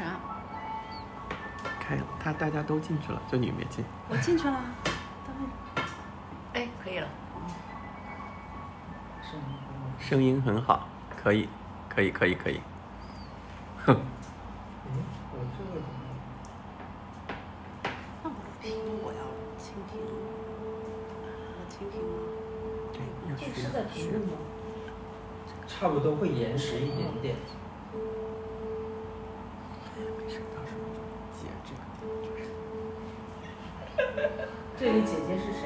啥？开了，他大家都进去了，就你没进。我进去了。等会儿哎，可以了。声音很好，可以，可以，可以，可以。哼，嗯，我这个？那我的屏幕我要清屏，我清屏吗？对，要这学是在屏幕吗？差不多会延时一点点。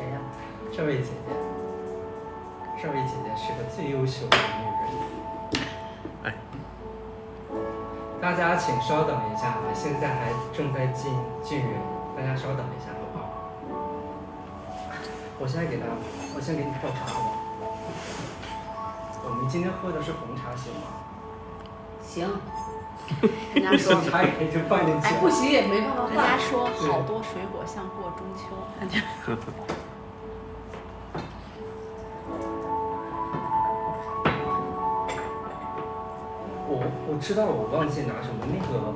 谁呀、这位姐姐，这位姐姐是个最优秀的女人。哎，大家请稍等一下啊，现在还正在进进人，大家稍等一下好不好？我现在给大家，我先给你泡茶好吗？我们今天喝的是红茶行吗？行，人家说红，茶也就放进去哎，不行也没办法人家。说好多水果像过中秋，感觉 知道了，我忘记拿什么那个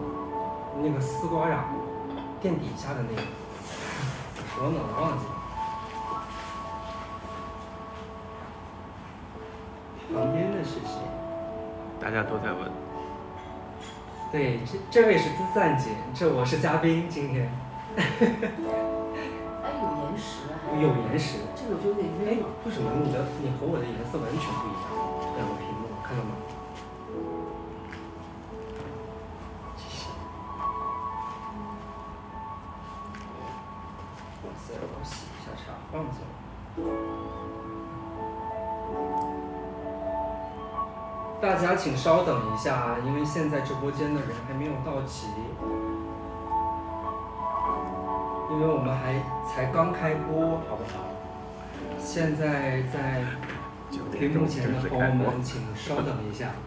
那个丝瓜瓤垫底下的那个，我说呢，我忘记了。旁边的是谁？大家都在问。对，这这位是资赞姐，这我是嘉宾，今天哎，有延时啊，有延时。这个我就有点哎晕了。，为什么你的你和我的颜色完全不一样？两个屏幕看到吗？大家请稍等一下，啊因为现在直播间的人还没有到齐，因为我们还才刚开播，好不好？现在在屏幕前。的朋友们，请稍等一下。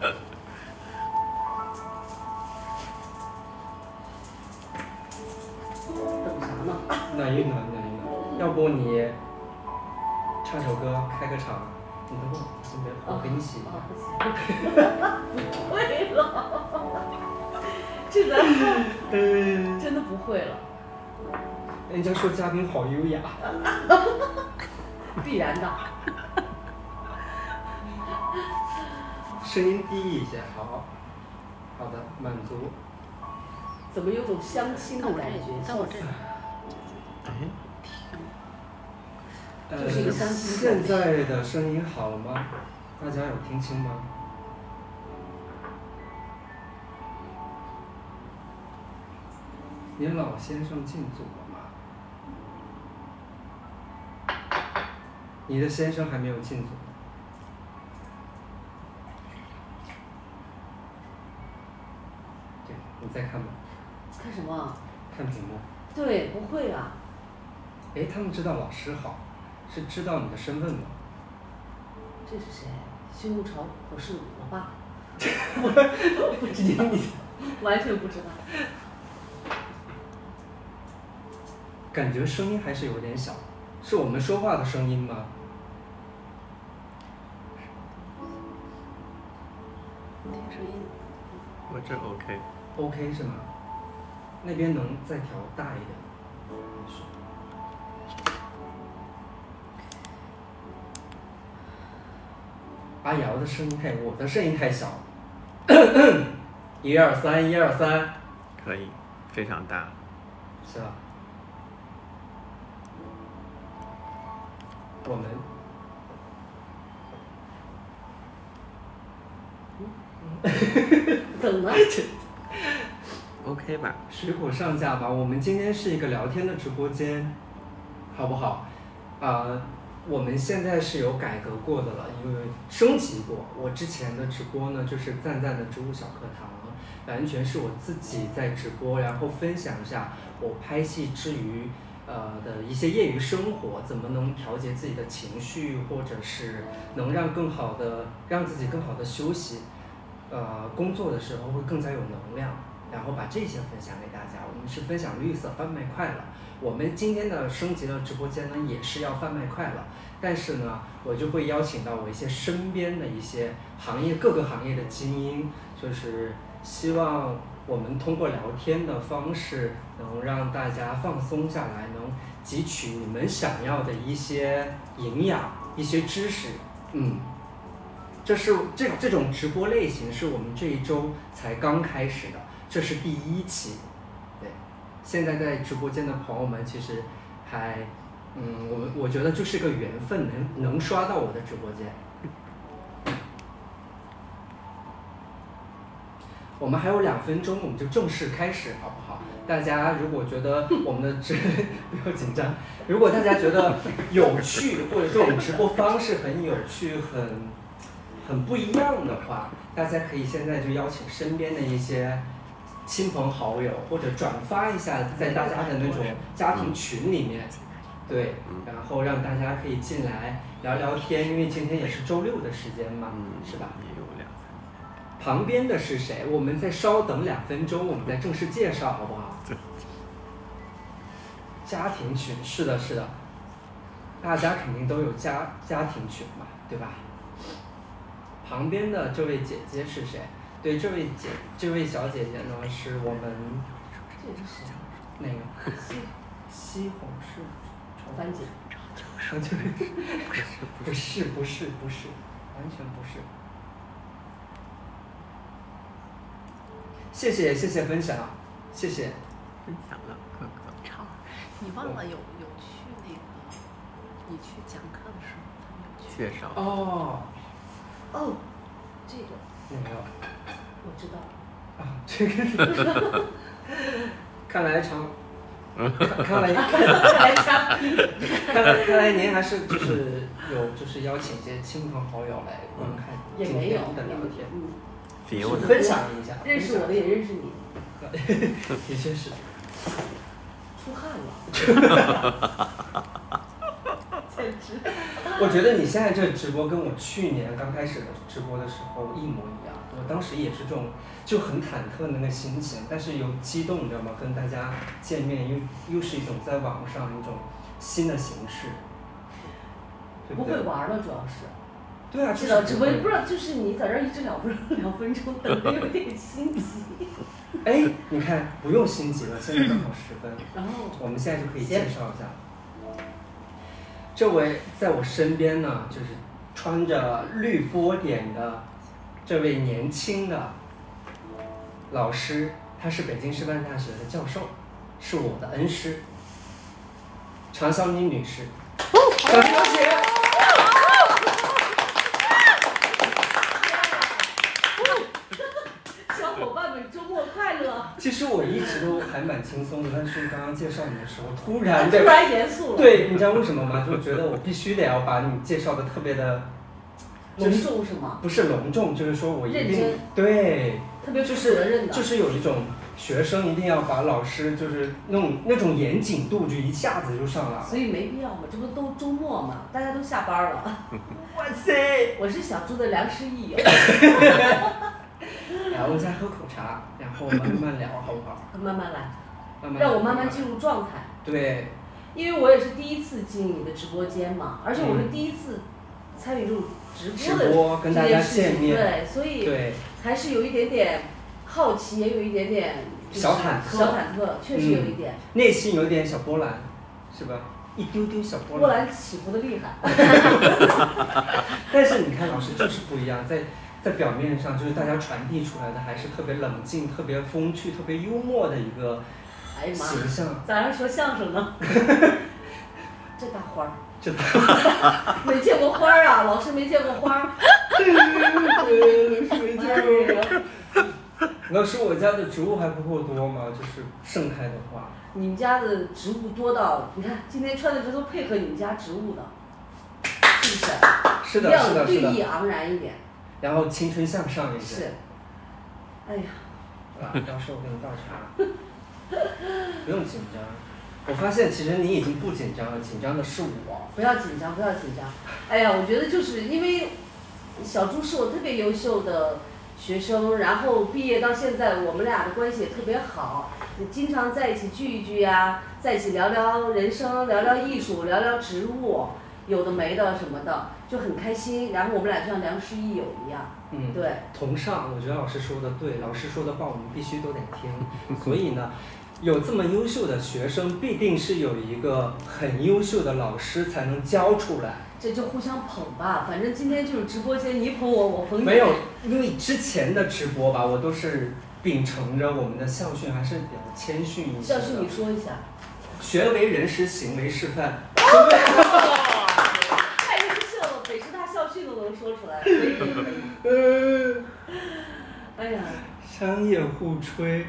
等啥呢？暖一暖，暖一暖。要不你唱首歌，开个场？你等会儿，先别，我给你洗一下。啊，不会了，这个嗯，真的不会了，人家说嘉宾好优雅。必然的。声音低一些，好。好的，满足。怎么有种相亲的感觉？但我这笑死哎，呃这是一个现在的声音好了吗？大家有听清吗？您老先生进组了吗？你的先生还没有进组。对，你再看吧，看什么？看屏幕。对，不会啊。哎，他们知道老师好，是知道你的身份吗？这是谁？胸无潮，我是我爸。我不知你完全不知道。感觉声音还是有点小，是我们说话的声音吗？听声音。我这 OK。OK 是吗？那边能再调大一点？阿瑶的声音太，我的声音太小。一二三，一二三，可以，非常大。是吧？我们等呢？OK 吧？水果上架吧。我们今天是一个聊天的直播间，好不好？啊、我们现在是有改革过的了，因为升级过。我之前的直播呢，就是赞赞的植物小课堂，完全是我自己在直播，然后分享一下我拍戏之余。呃的一些业余生活，怎么能调节自己的情绪，或者是能让更好的让自己更好的休息，呃，工作的时候会更加有能量，然后把这些分享给大家。我们是分享绿色贩卖快乐。我们今天的升级的直播间呢，也是要贩卖快乐，但是呢，我就会邀请到我一些身边的一些行业各个行业的精英，就是希望我们通过聊天的方式，能让大家放松下来，能汲取你们想要的一些营养、一些知识。嗯，这是这这种直播类型是我们这一周才刚开始的，这是第一期。现在在直播间的朋友们其实还，嗯，我我觉得就是个缘分，能能刷到我的直播间。我们还有两分钟，我们就正式开始，好不好？大家如果觉得我们的直 不要紧张，如果大家觉得有趣，或者说我们直播方式很有趣、很很不一样的话，大家可以现在就邀请身边的一些亲朋好友，或者转发一下在大家的那种家庭群里面，对，然后让大家可以进来聊聊天，因为今天也是周六的时间嘛，是吧？也有两三天。旁边的是谁？我们再稍等两分钟，我们再正式介绍，好不好？家庭群是的，是的，大家肯定都有家家庭群嘛，对吧？旁边的这位姐姐是谁？对，这位姐，这位小姐姐呢，是我们这是谁？那个西西红柿炒番茄。炒就不是不是不是，完全不是。谢谢谢谢分享，谢谢。分享了哥哥超，你忘了有有去那个，你去讲课的时候，他们有去。介绍。哦，哦，这个没有我知道。啊，这个 看来长，看看来看看来看来您还是就是有就是邀请一些亲朋好友来观看今也没有天的聊天，嗯，分享一下，认识我的也认识你，的确是。出汗了。简直。我觉得你现在这直播跟我去年刚开始的直播的时候一模一样，我当时也是这种就很忐忑的那个心情，但是又激动，你知道吗？跟大家见面又又是一种在网上一种新的形式，对不对？会玩了，主要是。对啊，直播不知道，就是你在这儿一直两分两分钟，等的有点心急。哎，你看不用心急了，现在刚好十分。然后我们现在就可以介绍一下，这位在我身边呢，就是穿着绿波点的这位年轻的老师，他是北京师范大学的教授，是我的恩师，常香妮女士。掌声有请。小伙伴们周末快乐。其实我一直都还蛮轻松的，但是刚刚介绍你的时候，突然突，然严肃了。。对，你知道为什么吗？就觉得我必须得要把你介绍的特别的，就隆重是吗？不是隆重，就是说我一定认真对，特别负就是责任的。就是有一种学生一定要把老师就是那种那种严谨度就一下子就上来了。所以没必要嘛，这不都周末嘛，大家都下班了。哇塞！我是小猪的良师益友，来，我们再喝口茶，然后慢慢聊，好不好？慢慢来，慢慢让我慢慢进入状态。对，因为我也是第一次进你的直播间嘛，而且我是嗯第一次参与这种直直播的播跟大家见面，对，所以对，还是有一点点好奇，也有一点点小忐忑小忐忑，确实有一点。内心有点小波澜，是吧？一丢丢小波澜波澜。起伏的厉害 但是你看，老师就是不一样，在在表面上就是大家传递出来的还是特别冷静、特别风趣、特别幽默的一个哎呀妈形象。咋样说相声呢？这大花儿，这 没见过花儿啊，老师没见过花儿。哎呀老师，我家的植物还不够多吗？就是盛开的花。你们家的植物多到，你看今天穿的这都配合你们家植物的，是不是？是的，是的，是的。绿意盎然一点。然后青春向上一是。。哎呀，啊，到时候我给你倒茶。不用紧张。我发现其实你已经不紧张了，紧张的是我。不要紧张，不要紧张。哎呀，我觉得就是因为小朱是我特别优秀的学生，然后毕业到现在，我们俩的关系也特别好，经常在一起聚一聚呀、在一起聊聊人生，聊聊艺术，聊聊植物，有的没的什么的，就很开心。然后我们俩就像良师益友一样，嗯，对，同上，我觉得老师说的对，老师说的话我们必须都得听。所以呢，有这么优秀的学生，必定是有一个很优秀的老师才能教出来。这就互相捧吧。反正今天就是直播间，你捧我，我捧你。没有，因为之前的直播吧，我都是秉承着我们的校训，还是比较谦逊一些。校训你说一下。学为人师，行为示范。太优秀了，北师大校训都能说出来，哎呀，商业互吹，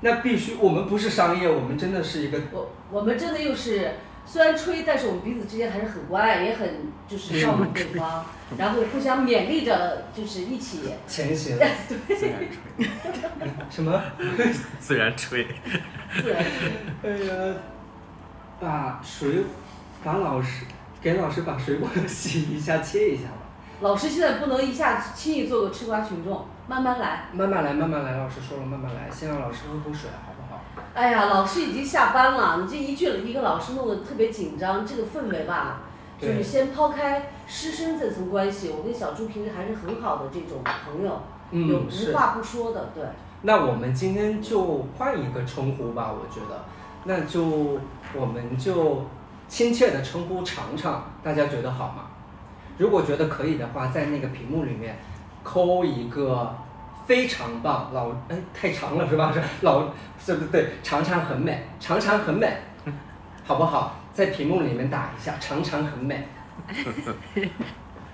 那必须，我们不是商业，我们真的是一个我我们真的又是虽然吹，但是我们彼此之间还是很关爱，也很就是照顾对方，然后互相勉励着，就是一起。前行。自然吹，什么？自然吹。自然吹。哎呀，把水，把老师给老师把水果洗一下，切一下吧。老师现在不能一下子轻易做个吃瓜群众，慢慢来。慢慢来，慢慢来。老师说了，慢慢来。先让老师喝口水，好不好？哎呀，老师已经下班了，你这一句一个老师弄得特别紧张，这个氛围吧，就是先抛开师生这层关系，我跟小朱平时还是很好的这种朋友，有无。话不说的，对。那我们今天就换一个称呼吧，我觉得，那就我们就亲切的称呼尝尝，大家觉得好吗？如果觉得可以的话，在那个屏幕里面扣一个非常棒，老哎太长了是吧？是 老对对对，常常很美，常常很美，好不好？在屏幕里面打一下，常常很美。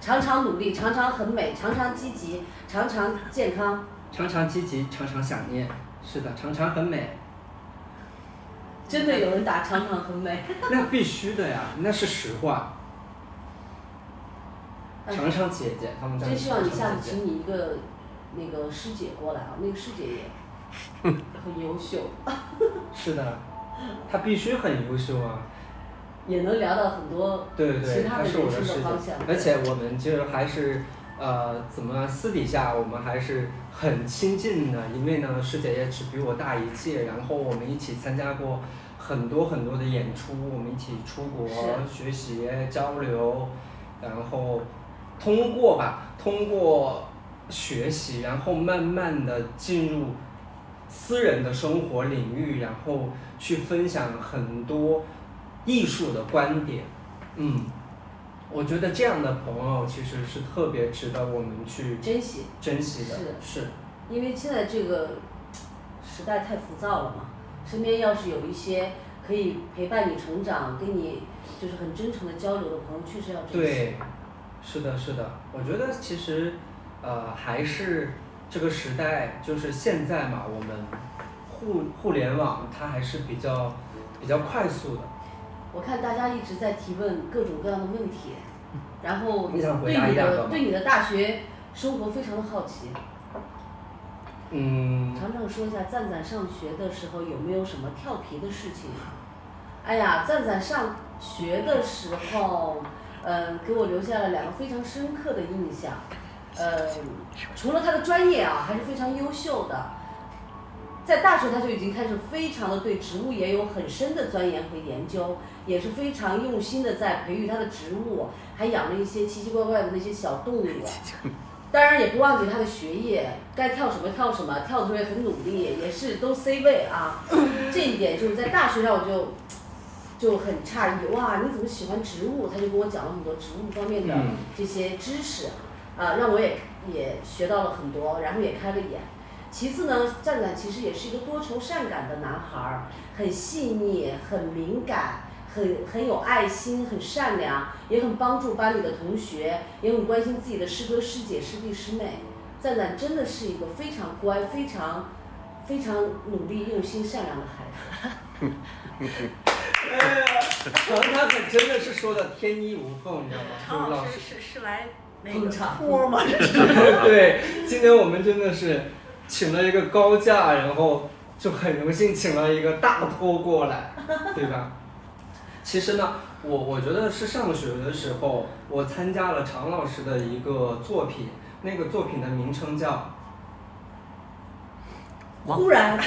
常常努力，常常很美，常常积极，常常健康。常常积极，常常想念，是的，常常很美，真的有人打常常很美。那必须的呀，那是实话。哎常常姐姐，他们叫真希望你下次请你一个那个师姐过来啊，那个师姐也 很优秀，是的，她必须很优秀啊。也能聊到很多对对对，其他的她是我的人师姐。生的方向。，而且我们就还是呃怎么私底下我们还是很亲近的，因为呢师姐也只比我大一届，然后我们一起参加过很多很多的演出，我们一起出国学习交流，然后通过吧，通过学习，然后慢慢的进入私人的生活领域，然后去分享很多艺术的观点，嗯，我觉得这样的朋友其实是特别值得我们去珍惜，珍惜的，是。是，因为现在这个时代太浮躁了嘛，身边要是有一些可以陪伴你成长、跟你就是很真诚的交流的朋友，确实要珍惜。对，是的，是的，我觉得其实，呃，还是这个时代，就是现在嘛，我们互互联网它还是比较比较快速的。我看大家一直在提问各种各样的问题，然后你想回对你答一两个吗的对你的大学生活非常的好奇。嗯，常常说一下赞赞上学的时候有没有什么调皮的事情？哎呀，赞赞上学的时候，嗯、给我留下了两个非常深刻的印象。呃，除了他的专业啊，还是非常优秀的。在大学他就已经开始非常的对植物也有很深的钻研和研究，也是非常用心的在培育他的植物，还养了一些奇奇怪怪的那些小动物。当然也不忘记他的学业，该跳什么跳什么，跳的时候也很努力，也是都 C 位啊。这一点就是在大学上我就就很诧异，哇，你怎么喜欢植物？他就跟我讲了很多植物方面的嗯这些知识，啊，让我也也学到了很多，然后也开了眼。其次呢，赞赞其实也是一个多愁善感的男孩儿，很细腻，很敏感，很很有爱心，很善良，也很帮助班里的同学，也很关心自己的师哥师姐、师弟师妹。赞赞真的是一个非常乖、非常非常努力、用心、善良的孩子。哎呀，常常可真的是说的天衣无缝，你知道吗？常就是老师。是是来那个捧场托吗？这是 对，今天我们真的是请了一个高价，然后就很荣幸请了一个大托过来，对吧？其实呢，我我觉得是上学的时候，我参加了常老师的一个作品，那个作品的名称叫忽然，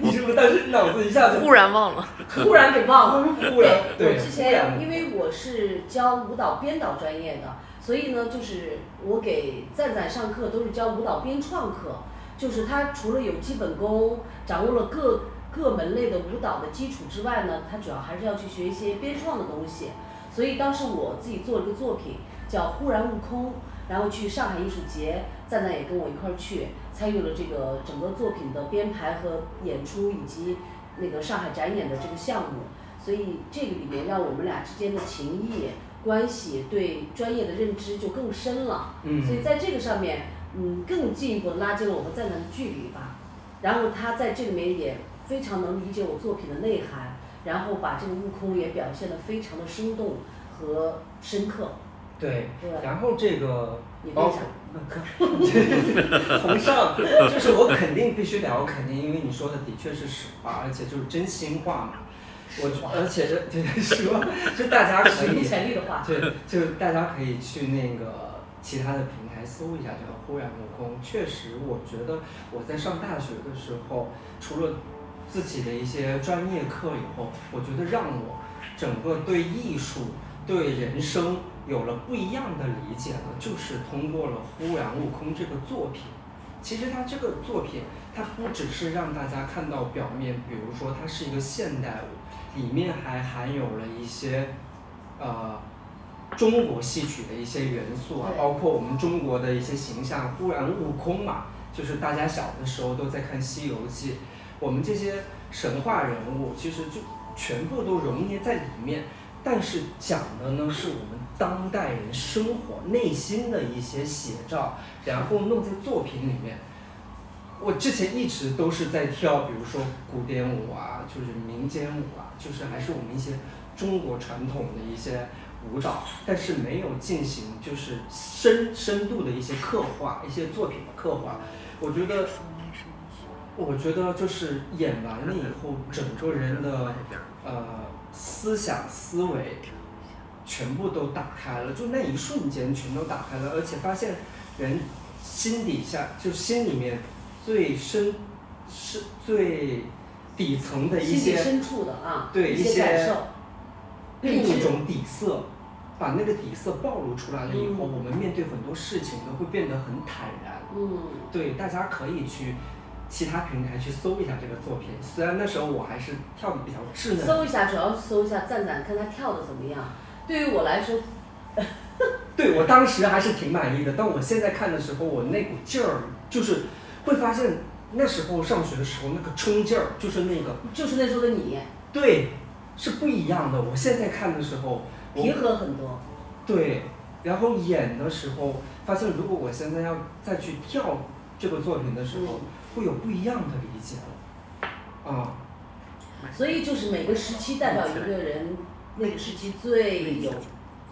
你是不是当时脑子一下子忽然忘了。忽然给忘了。忽然对，我之前因为我是教舞蹈编导专业的，所以呢，就是我给赞赞上课都是教舞蹈编创课，就是他除了有基本功，掌握了各各门类的舞蹈的基础之外呢，他主要还是要去学一些编创的东西。所以当时我自己做了一个作品叫《忽然悟空》，然后去上海艺术节，赞赞也跟我一块儿去参与了这个整个作品的编排和演出，以及那个上海展演的这个项目。所以这个里面让我们俩之间的情谊关系对专业的认知就更深了。嗯所以在这个上面，嗯，更进一步地拉近了我和赞赞的距离吧。然后他在这里面也非常能理解我作品的内涵，然后把这个悟空也表现得非常的生动和深刻。对对，然后这个你包为啥？从上，就是我肯定必须聊，肯定，因为你说的的确是实话，而且就是真心话嘛。我而且这对说，就大家可以，前例的话。对，就大家可以去那个其他的平台搜一下这个“忽然悟空”。确实，我觉得我在上大学的时候，除了自己的一些专业课以后，我觉得让我整个对艺术、对人生有了不一样的理解呢，就是通过了《忽然悟空》这个作品。其实它这个作品，它不只是让大家看到表面，比如说它是一个现代舞，里面还含有了一些，呃，中国戏曲的一些元素啊，包括我们中国的一些形象，忽然悟空嘛，就是大家小的时候都在看《西游记》，我们这些神话人物其实就全部都融捏在里面，但是讲的呢是我们当代人生活内心的一些写照，然后弄在作品里面。我之前一直都是在跳，比如说古典舞啊，就是民间舞啊，就是还是我们一些中国传统的一些舞蹈，但是没有进行就是深深度的一些刻画，一些作品的刻画。我觉得，我觉得就是演完了以后，整个人的呃思想思维全部都打开了，就那一瞬间全都打开了，而且发现人心底下就心里面最深是最底层的一些深处的啊，对一一些感受。另一种底色，把那个底色暴露出来了以后，嗯我们面对很多事情都会变得很坦然。嗯，对，大家可以去其他平台去搜一下这个作品。虽然那时候我还是跳的比较稚嫩，搜一下，主要是搜一下赞赞，看他跳的怎么样。对于我来说，对我当时还是挺满意的。但我现在看的时候，我那股劲儿就是会发现，那时候上学的时候那个冲劲儿，就是那个就是那时候的你对是不一样的。我现在看的时候，平和很多。对，然后演的时候发现，如果我现在要再去跳这个作品的时候，嗯会有不一样的理解了。啊，所以就是每个时期代表一个人，那个时期最有、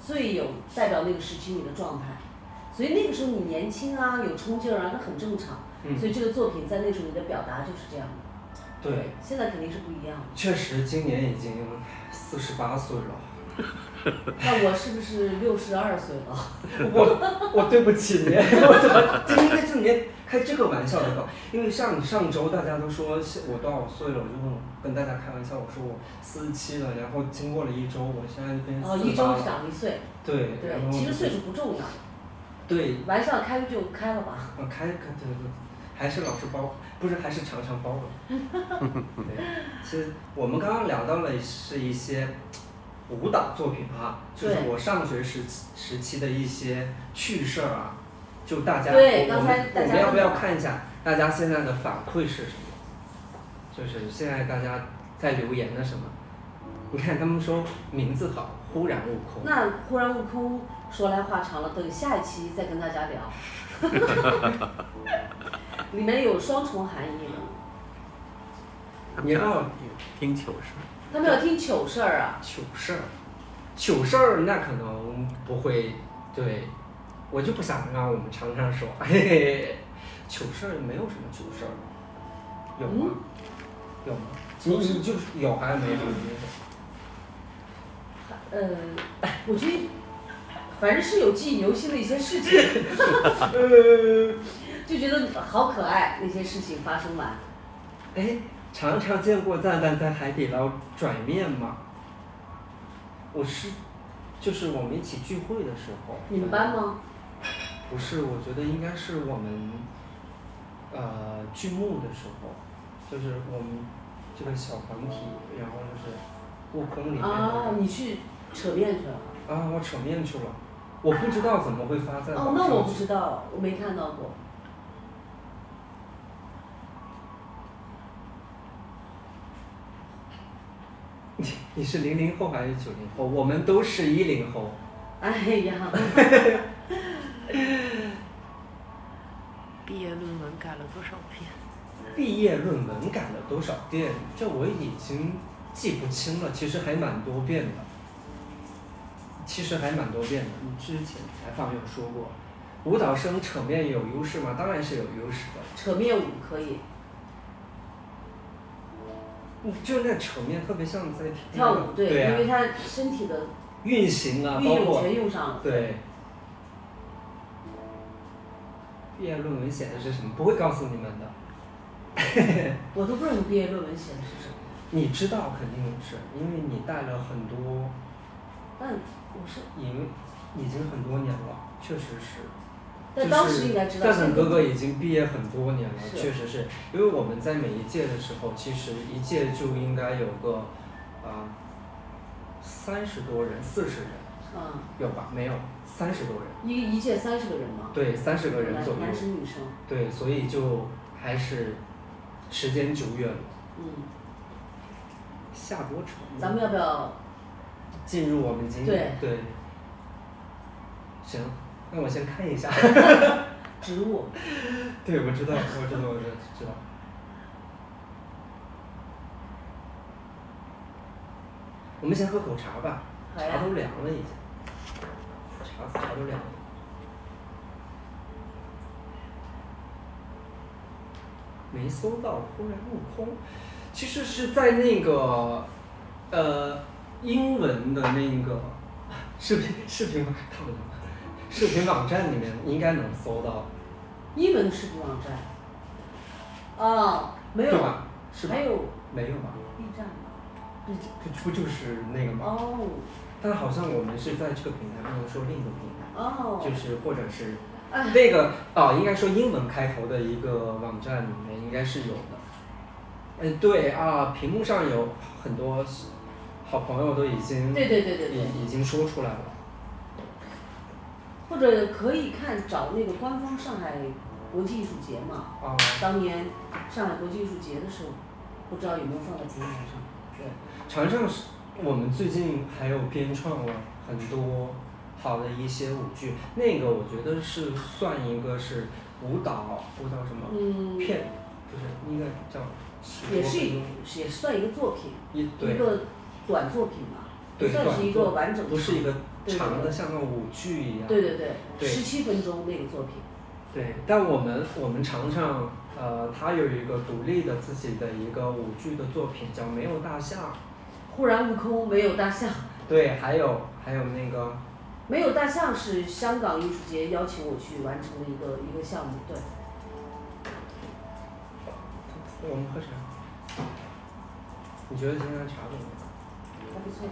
最有代表那个时期你的状态。所以那个时候你年轻啊，有冲劲儿啊，那很正常。嗯所以这个作品在那时候你的表达就是这样的。对，现在肯定是不一样的。确实今年已经四十八岁了。那我是不是六十二岁了？我我对不起你，我怎么今天在这里面开这个玩笑的梗？因为上上周大家都说我多少岁了，我就问跟大家开玩笑，我说我四十七了，然后经过了一周，我现在变哦，四八了。一周长一岁。对，然对，后其实岁数不重要，对，玩笑开就开了吧。嗯，开开对对，还是老是包，不是还是常常包了。对，其实我们刚刚聊到了是一些舞蹈作品啊，就是我上学时期时期的一些趣事儿啊，就大家对刚我我们才大家我们要不要看一下大家现在的反馈是什么？就是现在大家在留言的什么？你看他们说名字好，忽然悟空。那忽然悟空说来话长了，等下一期再跟大家聊。里面有双重含义吗，你要听糗事，他们要听糗事儿啊。糗事儿，糗事儿那可能不会，对，我就不想让我们常常说，嘿嘿嘿，糗事儿没有什么糗事儿，有吗？有吗？你你就是有还是没有？呃，我觉得反正是有记忆犹新的一些事情，呃，就觉得好可爱，那些事情发生完。哎，常常见过赞赞在海底捞转面吗？我是，就是我们一起聚会的时候。你们班吗？不是，我觉得应该是我们，呃，剧目的时候，就是我们这个小团体，然后就是悟空里面的。啊，你去扯面去了。啊，我扯面去了，我不知道怎么会发在哦，那我不知道，我没看到过。你你是零零后还是九零后？我们都是一零后。哎呀。毕业论文改了多少遍？毕业论文改了多少遍？这我已经记不清了。其实还蛮多遍的。其实还蛮多遍的。你之前采访有说过，舞蹈生扯面有优势吗？当然是有优势的。扯面舞可以。就那扯面特别像在跳舞，对，因为他身体的运行啊，运用全用上了。对。毕业论文写的是什么？不会告诉你们的。我都不知道你毕业论文写的是什么。你知道肯定是，因为你带了很多。但我是。已经已经很多年了，确实是。但当时应该知道。蛋蛋哥哥已经毕业很多年了，确实是因为我们在每一届的时候，其实一届就应该有个啊三十多人、四十人。嗯。有吧？没有。三十多人，一一届三十个人吗？对，三十个人左右。男生女生。对，所以就还是时间久远了。嗯。下多长？咱们要不要进入我们今对对。行，那我先看一下。植物。对，我知道，我知道，我知道，知道。我们先喝口茶吧，茶都凉了已经。茶茶都凉了。没搜到，忽然悟空，其实是在那个，呃，英文的那个视频视频看不到，视频网站里面应该能搜到。英文视频网站。哦，没有吧。还有。没有吧？B 站吧。B 不不就是那个吗？哦。但好像我们是在这个平台，不能说另一个平台，哦就是或者是那个哦，应该说英文开头的一个网站里面应该是有的。嗯，对啊，屏幕上有很多好朋友都已经对对对对已已经说出来了。或者可以看找那个官方上海国际艺术节嘛？啊。当年上海国际艺术节的时候，不知道有没有放在平台上？对。船上是。我们最近还有编创了很多好的一些舞剧，那个我觉得是算一个是舞蹈，舞蹈什么片，不是应该叫。也是一也算一个作品，一个短作品吧，不算是一个完整的。不是一个长的，像个舞剧一样。对对对，十七分钟那个作品。对，但我们我们常常呃，他有一个独立的自己的一个舞剧的作品，叫《没有大象》。忽然悟空没有大象。对，还有还有那个。没有大象是香港艺术节邀请我去完成的一个一个项目，对。我们喝茶。你觉得今天的茶怎么样？还不错。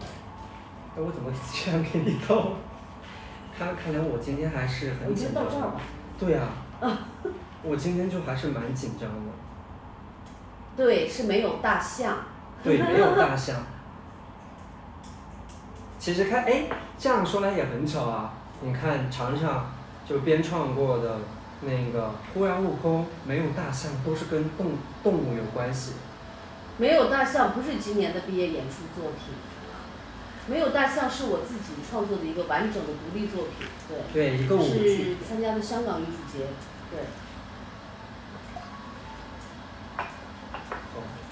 哎，我怎么居然给你倒？看，看来我今天还是很紧张。到这儿吧。对呀。啊。我今天就还是蛮紧张的。对，是没有大象。对，没有大象。其实看，哎，这样说来也很巧啊。你看，常常就编创过的那个《忽然悟空》，没有大象，都是跟动动物有关系。没有大象不是今年的毕业演出作品，没有大象是我自己创作的一个完整的独立作品，对。对，一个舞剧。是参加的香港艺术节，对。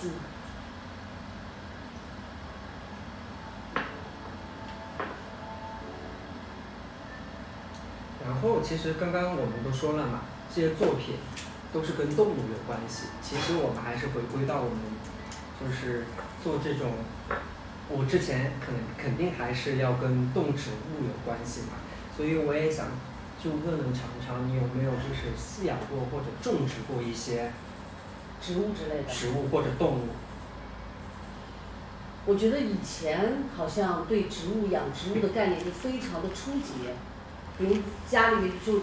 嗯。然后其实刚刚我们都说了嘛，这些作品都是跟动物有关系。其实我们还是回归到我们，就是做这种，我之前可能肯定还是要跟动植物有关系嘛。所以我也想就问问常常，你有没有就是饲养过或者种植过一些植物之类的。植物或者动物？我觉得以前好像对植物养植物的概念就非常的初级，比如家里面就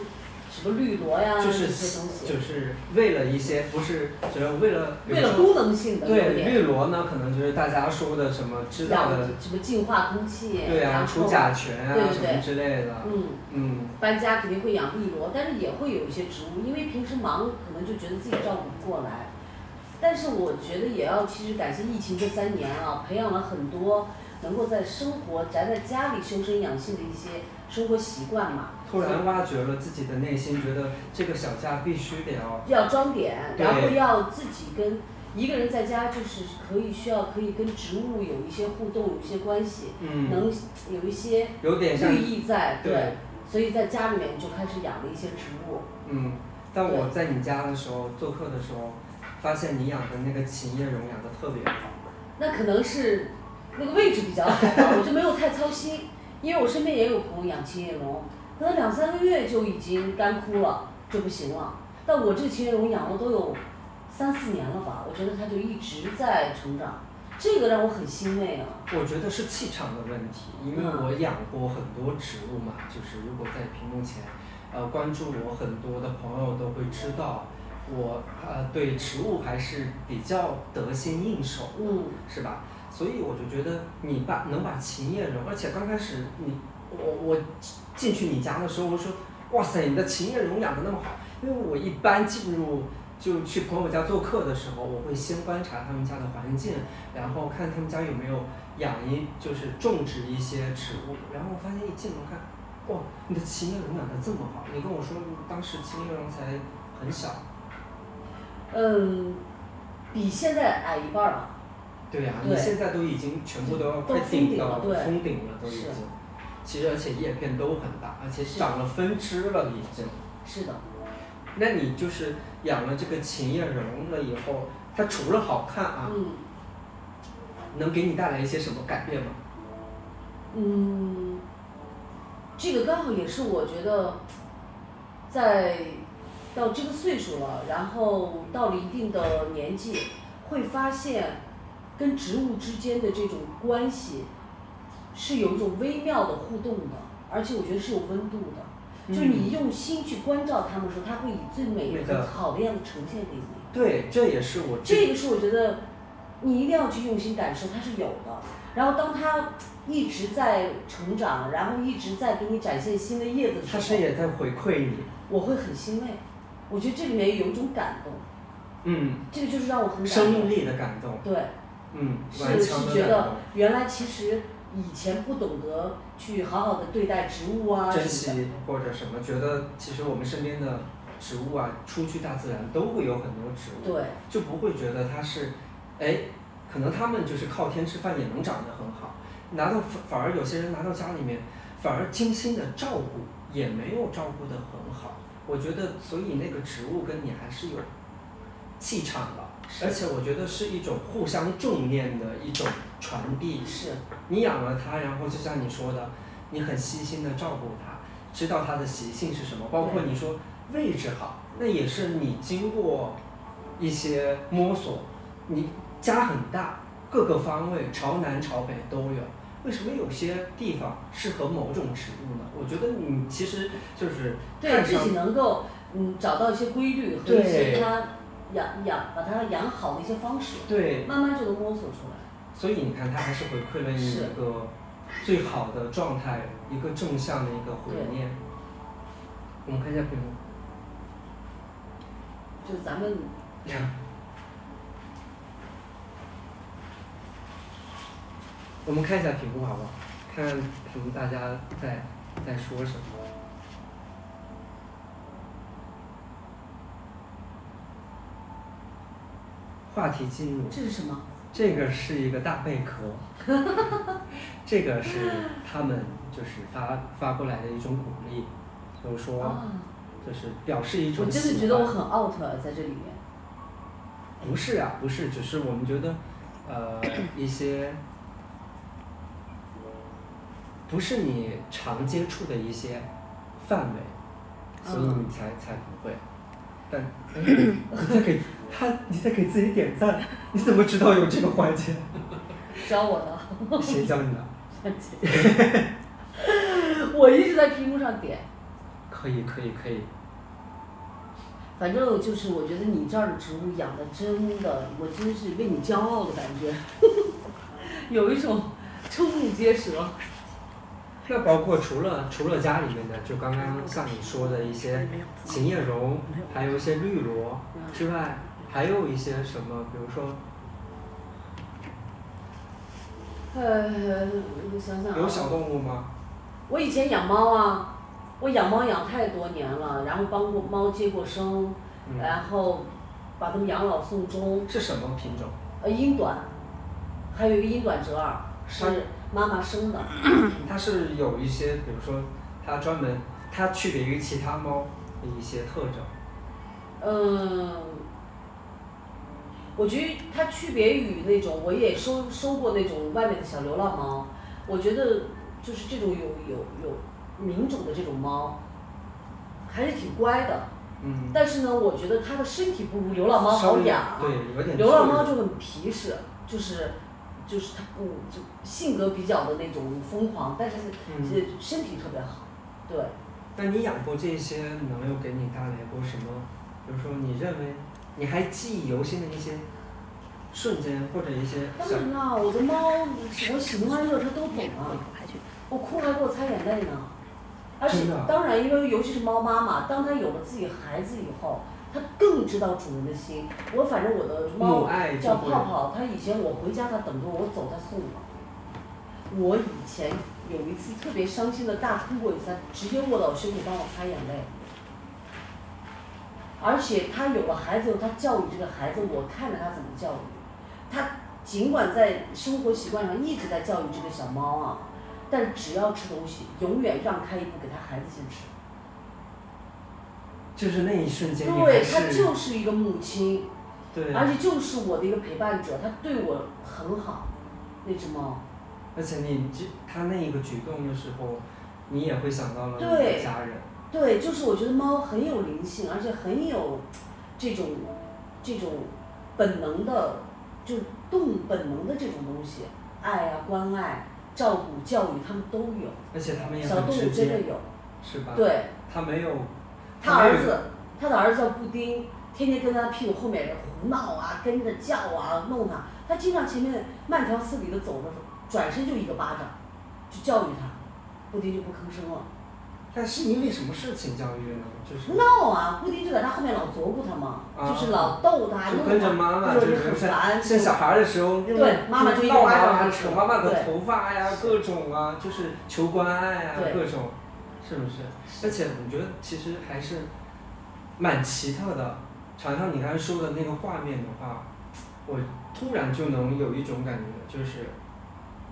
什么绿萝呀就是就是为了一些不是，只要为了为了功能性的对绿萝呢，可能就是大家说的什么知道的，什么净化空气，对啊，除甲醛啊什么之类的。嗯，嗯，搬家肯定会养绿萝，但是也会有一些植物，因为平时忙，可能就觉得自己照顾不过来。但是我觉得也要，其实感谢疫情这三年啊，培养了很多能够在生活宅在家里修身养性的一些生活习惯嘛。突然挖掘了自己的内心，觉得这个小家必须得要要装点，然后要自己跟一个人在家，就是可以需要可以跟植物有一些互动，有一些关系，嗯，能有一些有点像寓意在，对。所以在家里面就开始养了一些植物。嗯，但我在你家的时候做客的时候，发现你养的那个琴叶榕养的特别好。那可能是那个位置比较好吧，我就没有太操心，因为我身边也有朋友养琴叶榕，可能两三个月就已经干枯了，就不行了。但我这个琴叶榕养了都有三四年了吧，我觉得它就一直在成长，这个让我很欣慰啊。我觉得是气场的问题，因为嗯我养过很多植物嘛，就是如果在屏幕前，呃，关注我很多的朋友都会知道，我呃对植物还是比较得心应手的，嗯是吧？所以我就觉得你把能把琴叶榕，而且刚开始你我我进去你家的时候，我说哇塞，你的琴叶榕养的那么好，因为我一般进入就去朋友家做客的时候，我会先观察他们家的环境，然后看他们家有没有养一就是种植一些植物，然后我发现一进门看，哇，你的琴叶榕养的这么好，你跟我说当时琴叶榕才很小，嗯，比现在矮一半儿吧。对呀、对你现在都已经全部都要快封顶到了对封顶了，都已经。其实而且叶片都很大，而且是长了分支了已经。是的，那你就是养了这个琴叶榕了以后，它除了好看啊，嗯能给你带来一些什么改变吗？嗯，这个刚好也是我觉得，在到这个岁数了，然后到了一定的年纪，会发现跟植物之间的这种关系是有一种微妙的互动的，而且我觉得是有温度的。就是你用心去关照他们的时候，他会以最美美的很好的样子呈现给你。对，这也是我这个是我觉得你一定要去用心感受，它是有的。然后当它一直在成长，然后一直在给你展现新的叶子的时它候，是也在回馈你。我会很欣慰。我觉得这里面有一种感动，嗯，这个就是让我很感动。生命力的感动。对，嗯，是是觉得。原来其实以前不懂得去好好的对待植物啊珍。惜或者什么，觉得其实我们身边的植物啊，出去大自然都会有很多植物，对，就不会觉得它是，哎，可能他们就是靠天吃饭也能长得很好，拿到反反而有些人拿到家里面，反而精心的照顾也没有照顾得很好。我觉得，所以那个植物跟你还是有气场的，是而且我觉得是一种互相重念的一种传递。是，你养了它，然后就像你说的，你很细心的照顾它，知道它的习性是什么，包括你说位置好，那也是你经过一些摸索，你家很大，各个方位朝南朝北都有。为什么有些地方适合某种植物呢？我觉得你其实就是对自己能够嗯找到一些规律和一些它养养把它养好的一些方式，对，慢慢就能摸索出来。所以你看，它还是回馈了你一个最好的状态，一个正向的一个回念。我们看一下屏幕。就是咱们我们看一下屏幕好不好？看屏幕大家在在说什么。话题进入，这是什么？这个是一个大贝壳，这个是他们就是发发过来的一种鼓励，就是说啊，就是表示一种我真的觉得我很 out 啊在这里面。不是啊，不是，只是我们觉得，呃，一些不是你常接触的一些范围，所以嗯你才才不会。但 哎，你再给他你在给自己点赞，你怎么知道有这个环节？教我的，谁教你的？我一直在屏幕上点。可以可以可以，反正就是我觉得你这儿的植物养的真的，我真是为你骄傲的感觉，有一种瞠目结舌。那包括除了除了家里面的，就刚刚像你说的一些琴叶榕，还有一些绿萝之外，还有一些什么，比如说呃，我想想啊。有小动物吗？我以前养猫啊，我养猫养太多年了，然后帮过猫接过生，嗯，然后把它们养老送终。是什么品种？呃，英短，还有一个英短折耳，是妈妈生的。它是有一些，比如说它专门，它区别于其他猫的一些特征。嗯，我觉得它区别于那种，我也收收过那种外面的小流浪猫，我觉得就是这种有有有名种的这种猫，还是挺乖的。嗯。但是呢，我觉得它的身体不如流浪猫好养。对，有点流浪猫就很皮实，就是就是它不就性格比较的那种疯狂，但是嗯是身体特别好，对。那你养过这些，能有给你带来过什么？比如说，你认为你还记忆犹新的一些瞬间，或者一些当然啦，我的猫，我喜怒哀乐它都懂啊。我哭还给我擦眼泪呢。而且当然，因为尤其是猫妈妈，当它有了自己孩子以后，它更知道主人的心。我反正我的猫叫泡泡，它以前我回家它等着我，我走它送我。我以前有一次特别伤心的大哭过一次，它直接卧到我胸口帮我擦眼泪。而且他有了孩子后，他教育这个孩子，我看着他怎么教育。他尽管在生活习惯上一直在教育这个小猫啊，但只要吃东西，永远让开一步给他孩子先吃。就是那一瞬间，对，他就是一个母亲，对，而且就是我的一个陪伴者，他对我很好。那只猫，而且你这他那一个举动的时候，你也会想到了你的对家人。对，就是我觉得猫很有灵性，而且很有这种这种本能的，就是动物本能的这种东西，爱啊、关爱、照顾、教育，他们都有。而且他们也小动物真的有。是吧？，对，他没有，他儿子，他的儿子叫布丁，天天跟在他屁股后面胡闹啊，跟着叫啊，弄他。他经常前面慢条斯理的走的时候，转身就一个巴掌，就教育他，布丁就不吭声了。但是因为什么事情教育呢？就是闹啊，布丁就在他后面老啄咕他嘛，啊就是老逗他，就跟着妈妈，就就是很烦。生小孩的时候，对妈妈就一闹巴掌妈妈，就扯妈妈的头发呀，各种啊，就是求关爱啊，对各种，是不是？而且我觉得其实还是蛮奇特的。常常你刚才说的那个画面的话，我突然就能有一种感觉，就是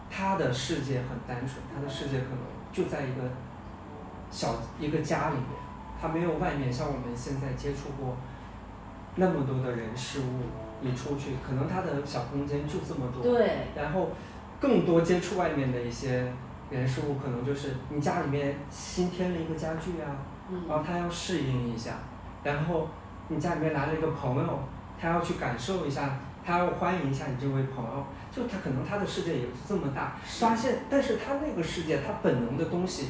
他的世界很单纯，他的世界可能就在一个小一个家里面，他没有外面像我们现在接触过那么多的人事物，你出去可能他的小空间就这么多，对，然后更多接触外面的一些人事物，可能就是你家里面新添了一个家具啊，然后嗯，他要适应一下，然后你家里面来了一个朋友，他要去感受一下，他要欢迎一下你这位朋友，就他可能他的世界也是这么大，发现，但是他那个世界他本能的东西，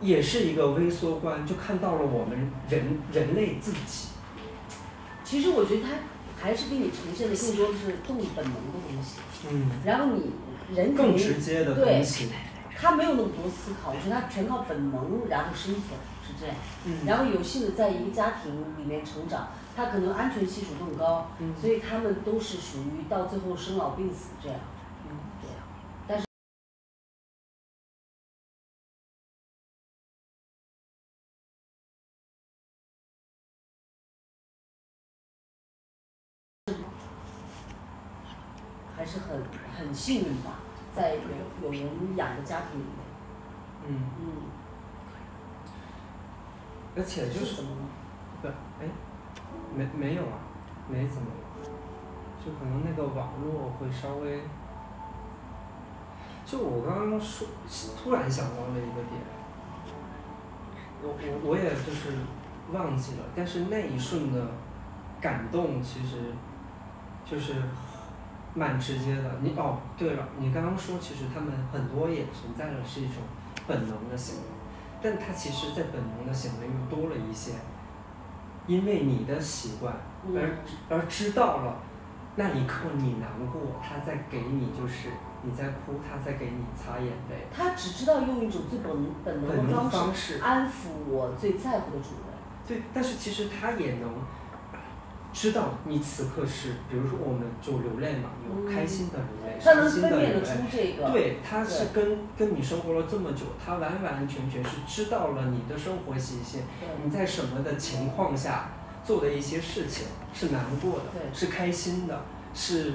也是一个微缩观，就看到了我们人人类自己，其实我觉得他还是给你呈现的更多的是动物本能的东西，嗯，然后你人更直接的东西，他没有那么多思考，我觉得他全靠本能，然后生存是这样。嗯，然后有幸的在一个家庭里面成长，他可能安全系数更高，嗯。所以他们都是属于到最后生老病死这样。幸运吧，在有有人养的家庭里面。嗯，嗯，而且就是怎么了？不，哎，没没有啊，没怎么了，就可能那个网络会稍微，就我刚刚说，突然想到了一个点，我我我也就是忘记了，但是那一瞬的感动其实就是蛮直接的。你哦，对了，你刚刚说其实他们很多也存在的是一种本能的行为，但他其实在本能的行为又多了一些，因为你的习惯而嗯而知道了那一刻你难过，他在给你就是你在哭，他在给你擦眼泪。他只知道用一种最本本能的方式安抚我最在乎的主人。对，但是其实他也能知道你此刻是，比如说我们就流泪嘛，有开心的流泪，伤心的流泪。出这个。对，他是跟跟你生活了这么久，他完完全全是知道了你的生活习性，你在什么的情况下做的一些事情是难过的，是开心的，是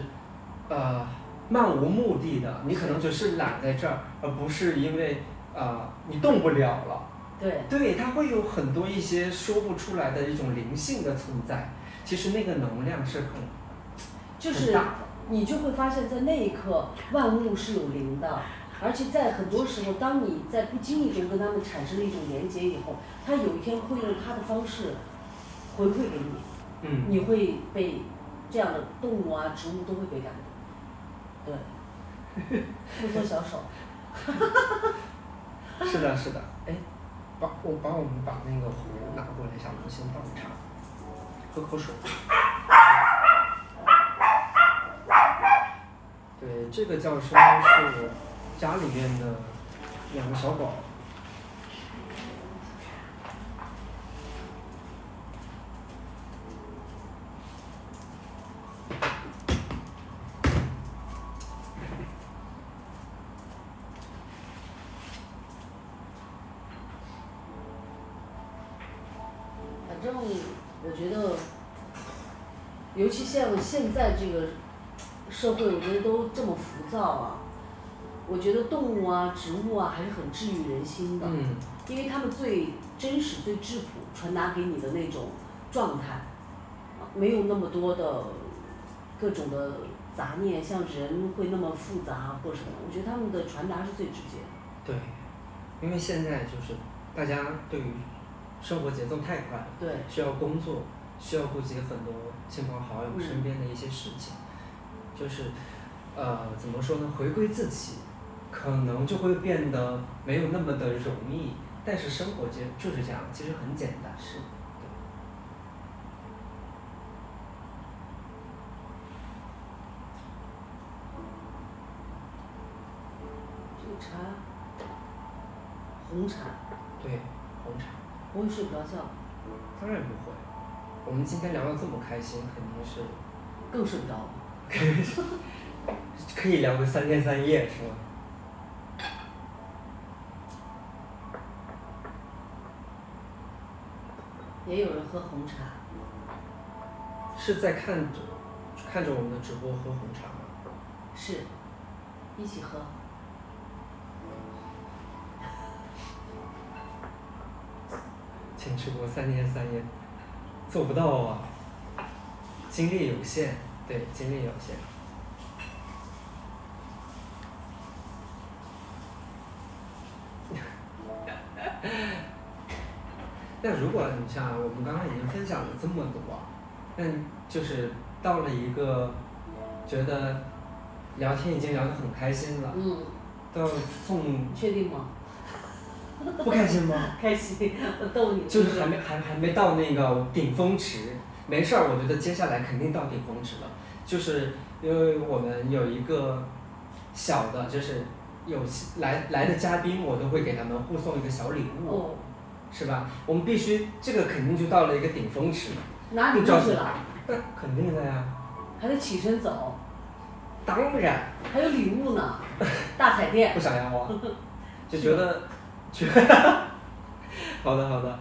呃漫无目的的，你可能只是懒在这儿，而不是因为呃你动不了了。对对，他会有很多一些说不出来的一种灵性的存在。其实那个能量是很就是。你就会发现，在那一刻，万物是有灵的，而且在很多时候，当你在不经意中跟他们产生了一种连接以后，他有一天会用他的方式回馈给你，嗯，你会被这样的动物啊、植物都会被感动。对，搓搓小手。是的，是的。哎，把我把我们把那个壶拿过来一下，我们先倒茶，喝口水。对，这个叫声是我家里面的两个小狗。反正我觉得，尤其像现在这个社会，我觉得都这么浮躁啊。我觉得动物啊、植物啊，还是很治愈人心的，嗯，因为他们最真实、最质朴，传达给你的那种状态，啊没有那么多的各种的杂念，像人会那么复杂或什么。我觉得他们的传达是最直接的。对，因为现在就是大家对于生活节奏太快了。对，需要工作，需要顾及很多亲朋好友嗯身边的一些事情，就是，呃，怎么说呢？回归自己，可能就会变得没有那么的容易。但是生活就就是这样，其实很简单。是。这个茶，红茶，对，红茶，不会睡不着觉，当然不会。我们今天聊得这么开心，肯定是更睡不着了。可以聊个三天三夜，是吗？也有人喝红茶，是在看着看着我们的直播喝红茶吗？是，一起喝。请直播三天三夜，做不到啊，精力有限，对，精力有限。那如果你像我们刚刚已经分享了这么多，那就是到了一个觉得聊天已经聊得很开心了，嗯，到送你确定吗？不开心吗？开心，我逗你。就是还没还还没到那个顶峰值，没事儿，我觉得接下来肯定到顶峰值了。就是因为我们有一个小的，就是有来来的嘉宾，我都会给他们互送一个小礼物，哦，是吧？我们必须这个肯定就到了一个顶峰值，哪里去了？那肯定的呀，还得起身走，当然还有礼物呢，大彩电 不。想要啊，就觉得觉 好的好的。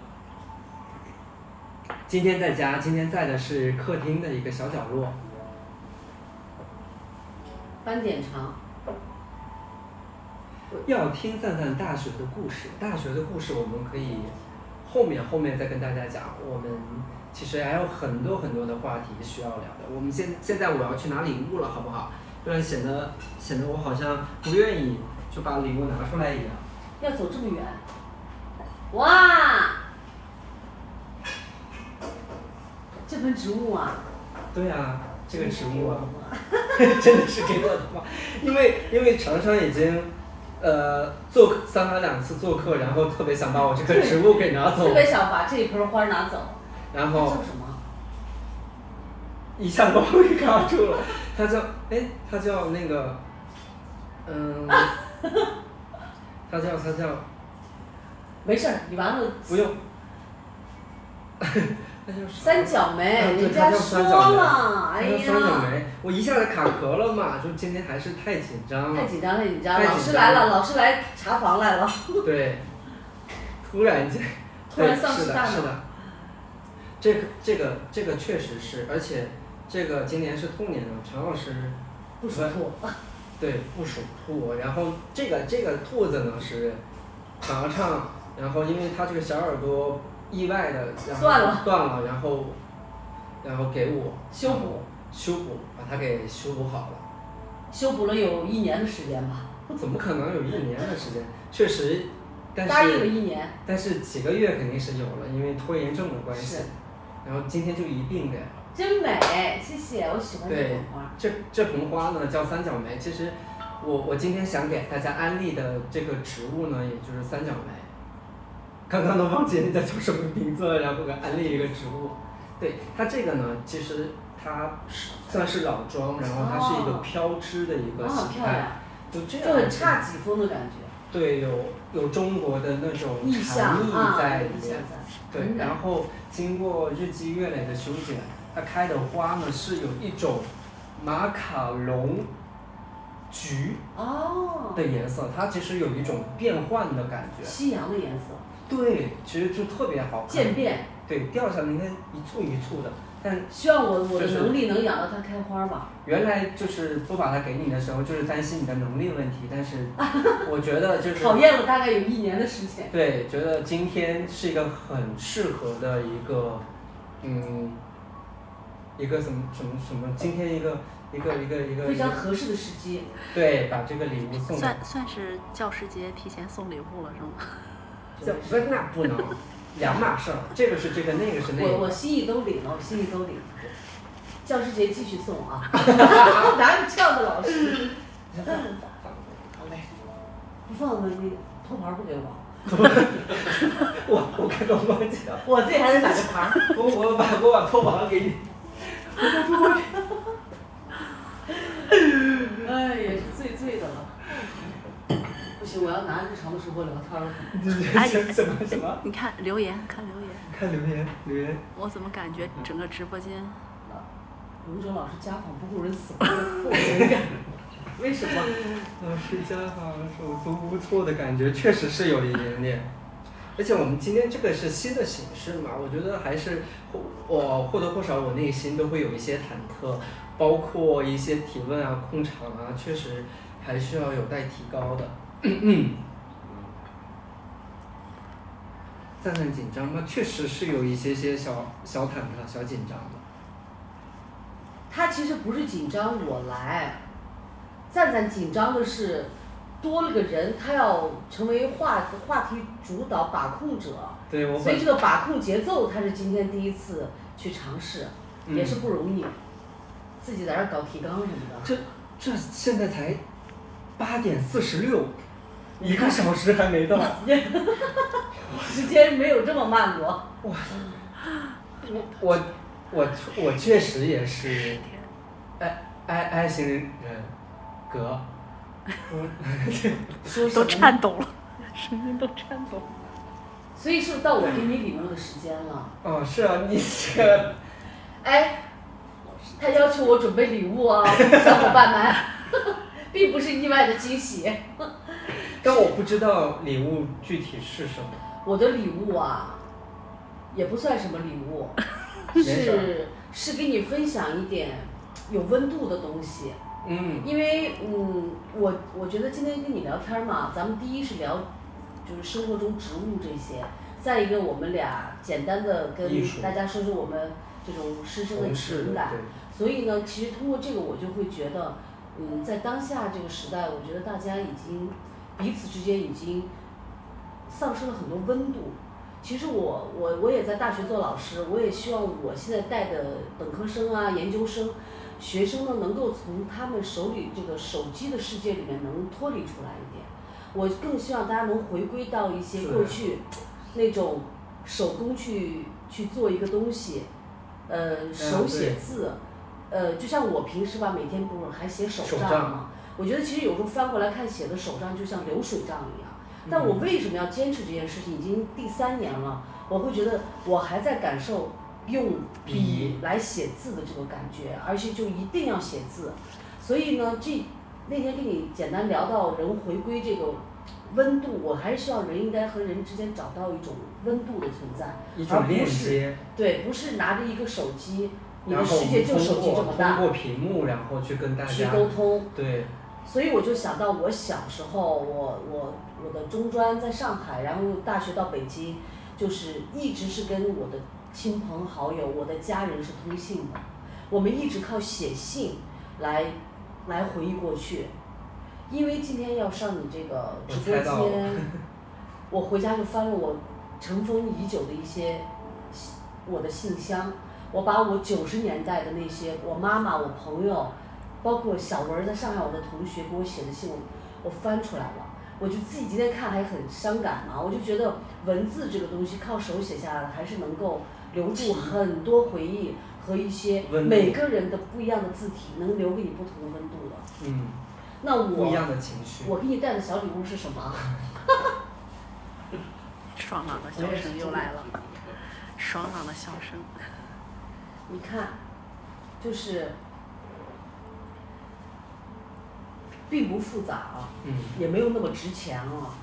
今天在家，今天在的是客厅的一个小角落。斑点长，要听赞赞大学的故事，大学的故事我们可以后面后面再跟大家讲。我们其实还有很多很多的话题需要聊的。我们现现在我要去拿礼物了，好不好？不然显得显得我好像不愿意就把礼物拿出来一样。要走这么远，哇！这盆植物啊？对啊，这个植物啊，啊。真的是给我的吗？因为因为常常已经，呃，做三番两次做客，然后特别想把我这个植物给拿走特，别想把这一盆花拿走。然后叫什么？一下把我给卡住了。他叫哎，他叫那个，嗯，它叫他叫没事儿，你完了。不用，三角梅，啊人家说了，哎呀。三角呀，梅，我一下子卡壳了嘛，就今天还是太紧张了，太紧张太紧张，太老师来了，老师来查房来了，对，突然间，突然对是的，丧失大脑。是的，这个这个这个确实是，而且这个今年是兔年了，常老师不说兔，对不属兔，然后这个这个兔子呢是尝尝，然后因为它这个小耳朵意外的然后断了断了，然后然后给我修补修补，把它给修补好了。修补了有一年的时间吧，怎么可能有一年的时间？确实，但答应了是一年。但是几个月肯定是有了，因为拖延症的关系。然后今天就一并给了。真美，谢谢，我喜欢这对种花。这这盆花呢叫三角梅，其实我我今天想给大家安利的这个植物呢，也就是三角梅。刚刚都忘记人家叫什么名字了，然后给安利一个植物。对它这个呢，其实它是算是老桩，然后它是一个哦飘枝的一个哦，形态，就这样就很差几风的感觉，对，有有中国的那种禅意啊，在里面。在。对，然后经过日积月累的修剪，它开的花呢是有一种马卡龙橘哦，的颜色，它其实有一种变换的感觉。夕阳的颜色，对，其实就特别好看。渐变。对，掉下来你看一簇一簇的，但希望我我的能力能养到它开花吧。原来就是不把它给你的时候，就是担心你的能力问题，但是 我觉得就是考验了大概有一年的时间。对，觉得今天是一个很适合的一个，嗯，一个什么什么什么，今天一个一个一个一个，非常合适的时机，对，把这个礼物送给算算是教师节提前送礼物了是吗？这不那不能，两码事儿，这个是这个，那个是那个。我我心意都领了，我心意都领了。教师节继续送啊！哪有这样的老师？好嘞，不放了你托盘不给我，我我刚刚忘记了，我自己还得买个盘儿。我我把我把托盘给你。哎，也是醉醉的了。不行，我要拿日常的生活聊天儿。哎什什么什么？你看留言，看留言，看留言留言。我怎么感觉整个直播间有一种老师家访不顾人死活的负罪感。为什么？老师家访手足无措的感觉，确实是有一点点。而且我们今天这个是新的形式嘛，我觉得还是我或多或少我内心都会有一些忐忑，包括一些提问啊、控场啊，确实还需要有待提高的。赞赞紧张吗？确实是有一些些小小忐忑、小紧张的。他其实不是紧张我来，赞赞紧张的是多了个人，他要成为话话题主导把控者，对我本所以这个把控节奏他是今天第一次去尝试，也是不容易，自己在这儿搞提纲什么的。这这现在才八点四十六，一个小时还没到。时间没有这么慢过。我我我我确实也是爱爱爱心人格，我说什么呢都颤抖了，声音都颤抖了。所以是不是到我给你礼物的时间了？哦是啊，你这个哎，他要求我准备礼物啊，小伙伴们，并不是意外的惊喜。但我不知道礼物具体是什么。我的礼物啊，也不算什么礼物，是是给你分享一点有温度的东西。嗯因为嗯，我我觉得今天跟你聊天嘛，咱们第一是聊就是生活中植物这些，再一个我们俩简单的跟大家说说我们这种师生的情感。对，所以呢，其实通过这个，我就会觉得，嗯，在当下这个时代，我觉得大家已经彼此之间已经丧失了很多温度。其实我我我也在大学做老师，我也希望我现在带的本科生啊、研究生学生呢，能够从他们手里这个手机的世界里面能脱离出来一点。我更希望大家能回归到一些过去那种手工去去做一个东西，呃，手写字，呃，就像我平时吧，每天不是还写手账手账嘛？我觉得其实有时候翻过来看写的手账就像流水账一样。但嗯我为什么要坚持这件事情？已经第三年了，我会觉得我还在感受用笔笔来写字的这个感觉，而且就一定要写字。所以呢，这那天跟你简单聊到人回归这个温度，我还是希望人应该和人之间找到一种温度的存在，一种链而不是接，对，不是拿着一个手机，你的世界们就手机这过么大通过屏幕，然后去跟大家去家沟通。对，所以我就想到我小时候，我我我的中专在上海，然后大学到北京，就是一直是跟我的亲朋好友、我的家人是通信的，我们一直靠写信来来回忆过去。因为今天要上你这个直播间，我回家就翻了我尘封已久的一些信我的信箱，我把我九十年代的那些我妈妈、我朋友，包括小文儿在上海我的同学给我写的信，我我翻出来了。我就自己今天看还很伤感嘛，我就觉得文字这个东西靠手写下来的，还是能够留住很多回忆和一些每个人的不一样的字体，能留给你不同的温度的。嗯，那我不一样的情绪。我给你带的小礼物是什么？爽朗的笑声又来了，爽朗的笑声。你看，就是并不复杂啊，嗯，也没有那么值钱啊。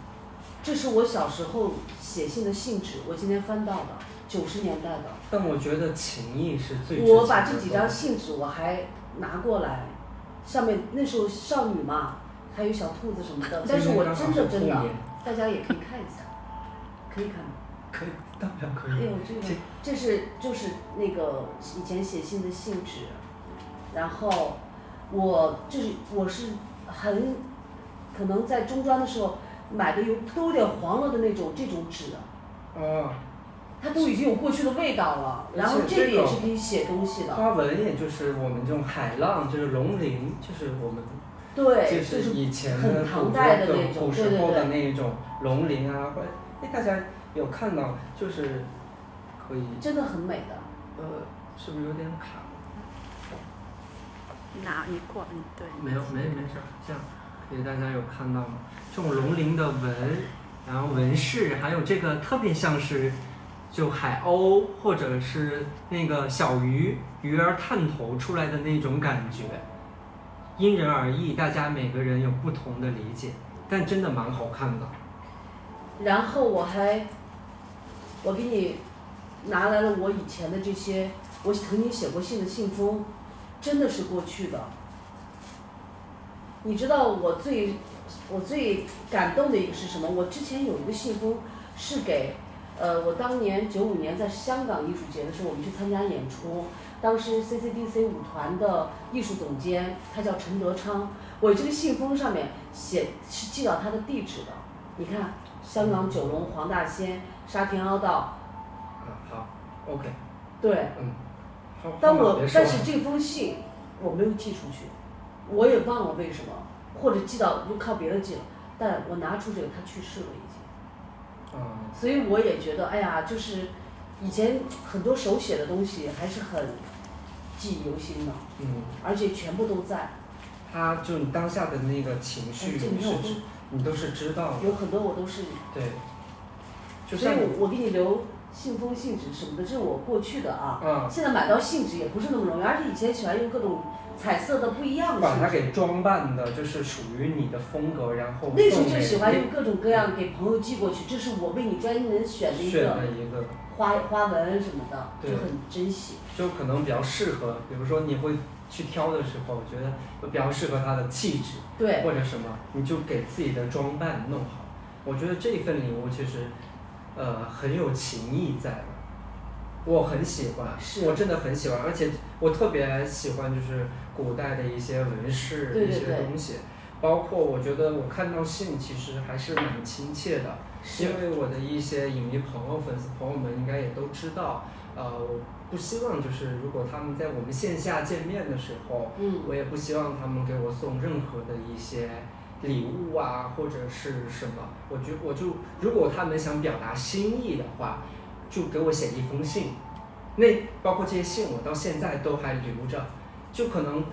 这是我小时候写信的信纸，我今天翻到的，九十年代的。但我觉得情谊是最我把这几张信纸我还拿过来，上面那时候少女嘛，还有小兔子什么的，但是我真的真的大家也可以看一下，可以看吗？可以，当然可以。哎呦，这个这是就是那个以前写信的信纸，然后我就是我是很可能在中专的时候买的有都有点黄了的那种这种纸，哦，它都已经有过去的味道了，然后这个也是可以写东西的，花纹也就是我们这种海浪，就是龙鳞，就是我们对，就就是以前很的古唐代的古那种，古时候的对，那种龙鳞啊，或者哎大家有看到就是可以真的很美的。呃是不是有点卡？哪你过嗯对。没有没没事儿，这样给大家有看到吗？这种龙鳞的纹，然后纹饰，还有这个特别像是就海鸥或者是那个小鱼鱼儿探头出来的那种感觉，因人而异，大家每个人有不同的理解，但真的蛮好看的。然后我还，我给你拿来了我以前的这些，我曾经写过信的信封，真的是过去的。你知道我最我最感动的一个是什么？我之前有一个信封是给，呃，我当年九五年在香港艺术节的时候，我们去参加演出，当时 CCDC 舞团的艺术总监他叫陈德昌，我这个信封上面写是寄到他的地址的，你看。香港九龙黄大仙沙田凹道，啊，好，OK，对。嗯，好，但我但是这封信我没有寄出去，我也忘了为什么，或者寄到就靠别的寄了，但我拿出这个他去世了已经，啊，所以我也觉得哎呀，就是以前很多手写的东西还是很记忆犹新的，嗯，而且全部都在，他就你当下的那个情哎绪，你是知你都是知道的，有很多我都是，对，就所以我我给你留信封信纸什么的，这是我过去的啊。啊，现在买到信纸也不是那么容易，而且以前喜欢用各种彩色的不一样的把它。给装扮的，就是属于你的风格，然后那时候就喜欢用各种各样给朋友寄过去，这是我为你专门选的一选个的一个，花花纹什么的，就很珍惜。就可能比较适合，比如说你会去挑的时候，我觉得比较适合他的气质对，或者什么，你就给自己的装扮弄好。我觉得这份礼物其实，呃，很有情意在的，我很喜欢，是我真的很喜欢，而且我特别喜欢就是古代的一些纹饰一些东西。包括我觉得我看到信其实还是蛮亲切的，因为我的一些影迷朋友、粉丝朋友们应该也都知道，呃，我不希望就是如果他们在我们线下见面的时候，嗯我也不希望他们给我送任何的一些礼物啊，或者是什么。我觉我就如果他们想表达心意的话，就给我写一封信。那包括这些信，我到现在都还留着。就可能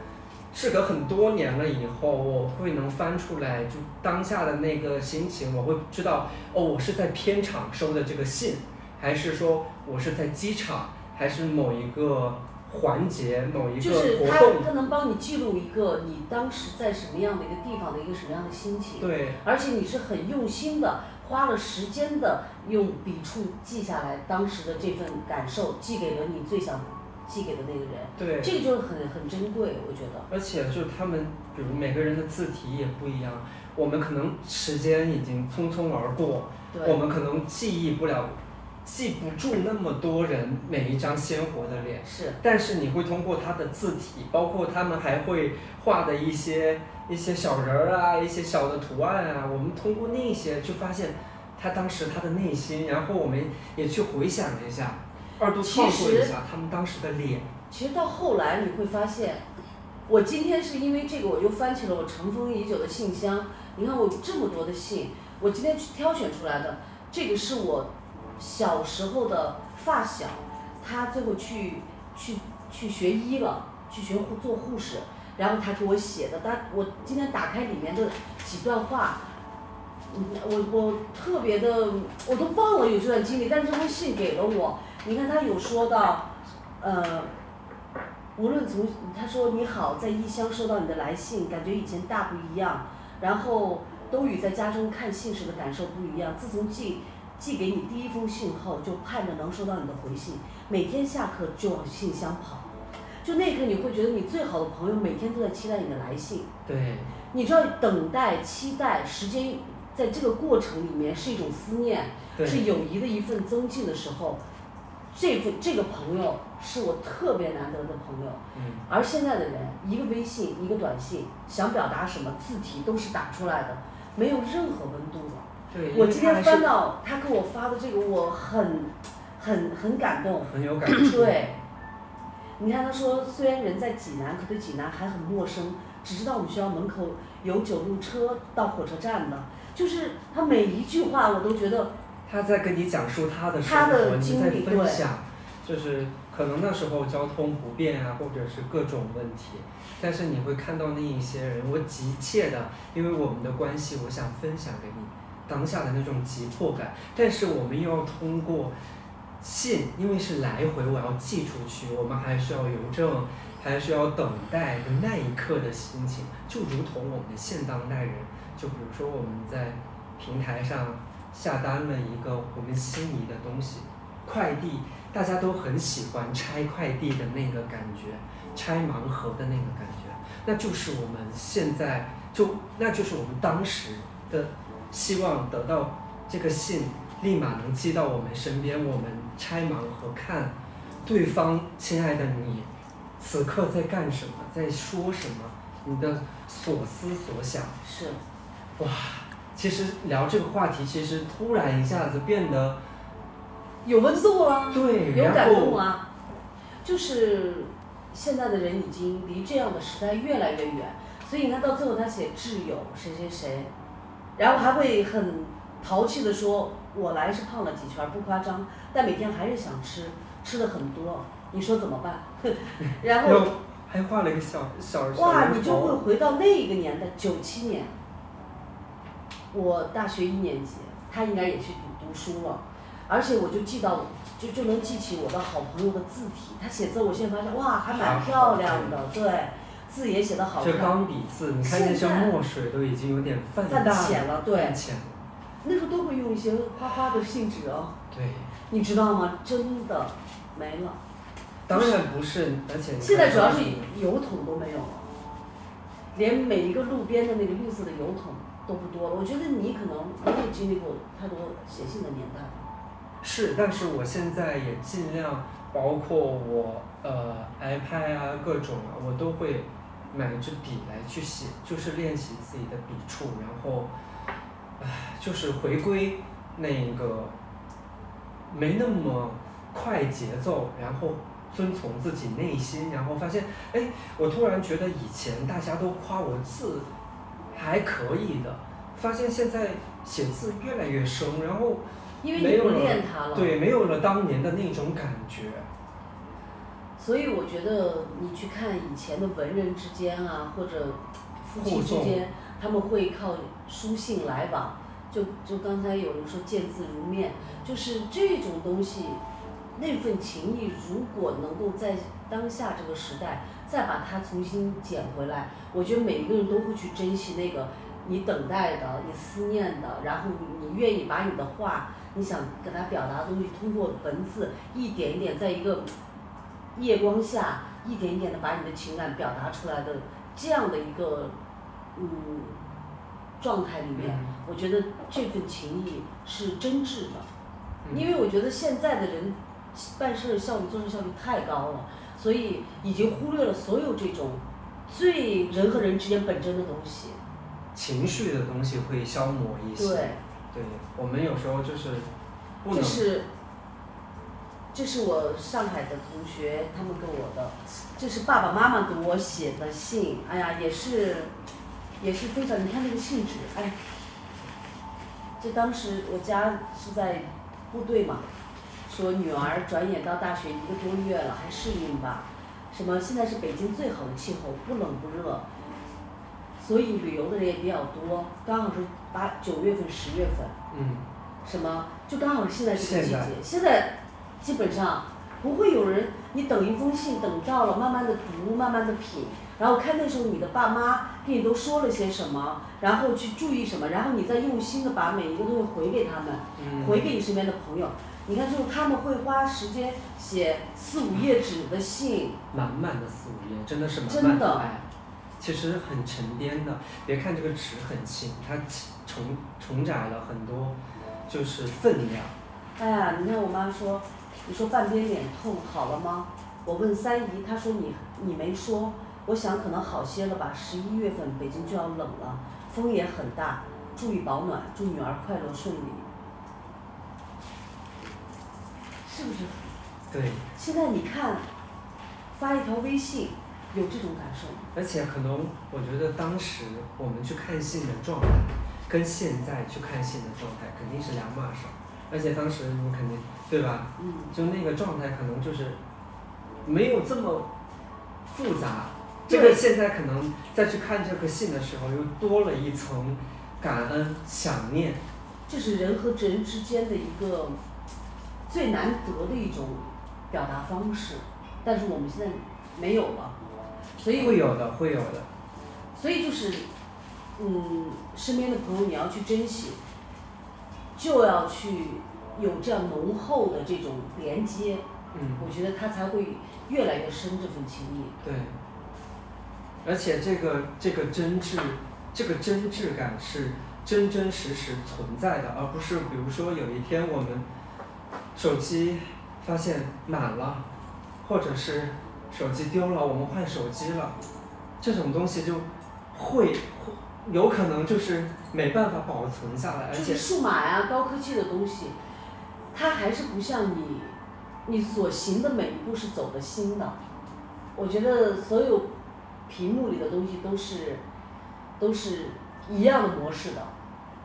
事隔很多年了以后，我会能翻出来，就当下的那个心情，我会知道哦，我是在片场收的这个信，还是说我是在机场，还是某一个环节、某一个就是他活动。他能帮你记录一个你当时在什么样的一个地方的一个什么样的心情，对，而且你是很用心的，花了时间的用笔触记下来当时的这份感受，寄给了你最想寄给的那个人，对，这个就是很很珍贵，我觉得。而且就是他们，比如每个人的字体也不一样，我们可能时间已经匆匆而过，我，们可能记忆不了，记不住那么多人每一张鲜活的脸，是但是你会通过他的字体，包括他们还会画的一些一些小人儿啊，一些小的图案啊，我们通过那些就发现他当时他的内心，然后我们也去回想了一下，二度创作一下他们当时的脸。其实到后来你会发现，我今天是因为这个，我就翻起了我尘封已久的信箱。你看我这么多的信，我今天去挑选出来的，这个是我小时候的发小，他最后去去去学医了，去学护做护士，然后他给我写的。他我今天打开里面的几段话。嗯，我我特别的，我都忘了有这段经历，但是这封信给了我。你看他有说到，呃，无论从他说你好，在异乡收到你的来信，感觉以前大不一样。然后都与在家中看信时的感受不一样。自从寄寄给你第一封信后，就盼着能收到你的回信，每天下课就往信箱跑。就那一刻，你会觉得你最好的朋友每天都在期待你的来信。对，你知道，等待、期待，时间在这个过程里面是一种思念，对，是友谊的一份增进的时候，这份这个朋友是我特别难得的朋友。嗯，而现在的人，一个微信，一个短信，想表达什么字体都是打出来的，没有任何温度了。对，我今天翻到他给我发的这个，我很很很感动。很有感触。对，你看他说，虽然人在济南，可对济南还很陌生，只知道我们学校门口有九路车到火车站的，就是他每一句话我都觉得他在跟你讲述他的生活，你在分享，就是可能那时候交通不便啊，或者是各种问题，但是你会看到那一些人，我急切的，因为我们的关系，我想分享给你当下的那种急迫感，但是我们又要通过信，因为是来回我要寄出去，我们还需要邮政，还需要等待的那一刻的心情，就如同我们的现当代人，就比如说我们在平台上下单了一个我们心仪的东西，快递，大家都很喜欢拆快递的那个感觉，拆盲盒的那个感觉，那就是我们现在就那就是我们当时的希望得到这个信立马能寄到我们身边，我们拆盲盒看对方亲爱的你此刻在干什么，在说什么，你的所思所想。是其实聊这个话题，其实突然一下子变得有温度了，对，有感动啊。就是现在的人已经离这样的时代越来越远，所以你看到最后他写挚友谁谁谁，然后还会很淘气的说，我来是胖了几圈儿，不夸张，但每天还是想吃，吃的很多，你说怎么办？然后还画了一个小小小哇，你就会，回到那个年代，九七年，我大学一年级，他应该也去读读书了，而且我就记到，就就能记起我的好朋友的字体，他写字我现在发现哇，还蛮漂亮的，对，字也写得好这，钢笔字，你看那些墨水都已经有点泛泛淡浅了，对泛，浅了，那时候都会用一些花花的信纸哦，对，你知道吗？真的没了，当然不是，而且现在主要是油桶都没有了，连每一个路边的那个绿色的油桶都不多了。我觉得你可能没有经历过太多写信的年代。是，但是我现在也尽量，包括我呃 iPad 啊各种啊，我都会买一支笔来去写，就是练习自己的笔触，然后，唉，就是回归那个没那么快节奏，然后遵从自己内心，然后发现，哎，我突然觉得以前大家都夸我字还可以的，发现现在写字越来越生，然后因为你不没有了练它了。对，没有了当年的那种感觉。所以我觉得你去看以前的文人之间啊，或者夫妻之间，他们会靠书信来往。就就刚才有人说见字如面，就是这种东西，那份情谊如果能够在当下这个时代再把它重新捡回来，我觉得每一个人都会去珍惜那个你等待的、你思念的，然后你你愿意把你的话，你想跟他表达的东西，通过文字一点一点，在一个夜光下，一点一点的把你的情感表达出来的这样的一个嗯状态里面，嗯。我觉得这份情谊是真挚的，嗯因为我觉得现在的人办事效率、做事效率太高了，所以已经忽略了所有这种最人和人之间本真的东西。情绪的东西会消磨一些。对，对我们有时候就是不能这是这是我上海的同学他们给我的，这是爸爸妈妈给我写的信，哎呀，也是也是非常，你看那个信纸，哎，这当时我家是在部队嘛，说女儿转眼到大学一个多月了，还适应吧？什么现在是北京最好的气候，不冷不热，所以旅游的人也比较多，刚好是八九月份、十月份。嗯，什么，就刚好现在这个季节现在。现在基本上不会有人，你等一封信等到了，慢慢的读，慢慢的品，然后看那时候你的爸妈跟你都说了些什么，然后去注意什么，然后你再用心的把每一个东西回给他们，嗯回给你身边的朋友。你看，就是他们会花时间写四五页纸的信，满满的四五页，真的是满满的爱。其实很沉甸的，别看这个纸很轻，它承承载了很多，就是分量。哎呀，你看我妈说，你说半边脸痛好了吗？我问三姨，她说你你没说，我想可能好些了吧。十一月份北京就要冷了，风也很大，注意保暖，祝女儿快乐顺利。是不是？对，现在你看，发一条微信，有这种感受吗？而且可能我觉得当时我们去看信的状态，跟现在去看信的状态肯定是两码事儿。而且当时你肯定对吧？嗯，就那个状态可能就是没有这么复杂。这个现在可能再去看这个信的时候，又多了一层感恩、想念。这是人和人之间的一个最难得的一种表达方式，但是我们现在没有了，所以会有的，会有的。所以就是，嗯，身边的朋友你要去珍惜，就要去有这样浓厚的这种连接，嗯，我觉得他才会越来越深这份情谊。对。而且这个这个真挚，这个真挚感是真真实实存在的，而不是比如说有一天我们手机发现满了，或者是手机丢了，我们换手机了，这种东西就会有可能就是没办法保存下来，而且数码呀、高科技的东西，它还是不像你，你所行的每一步是走的心的。我觉得所有屏幕里的东西都是都是一样的模式的，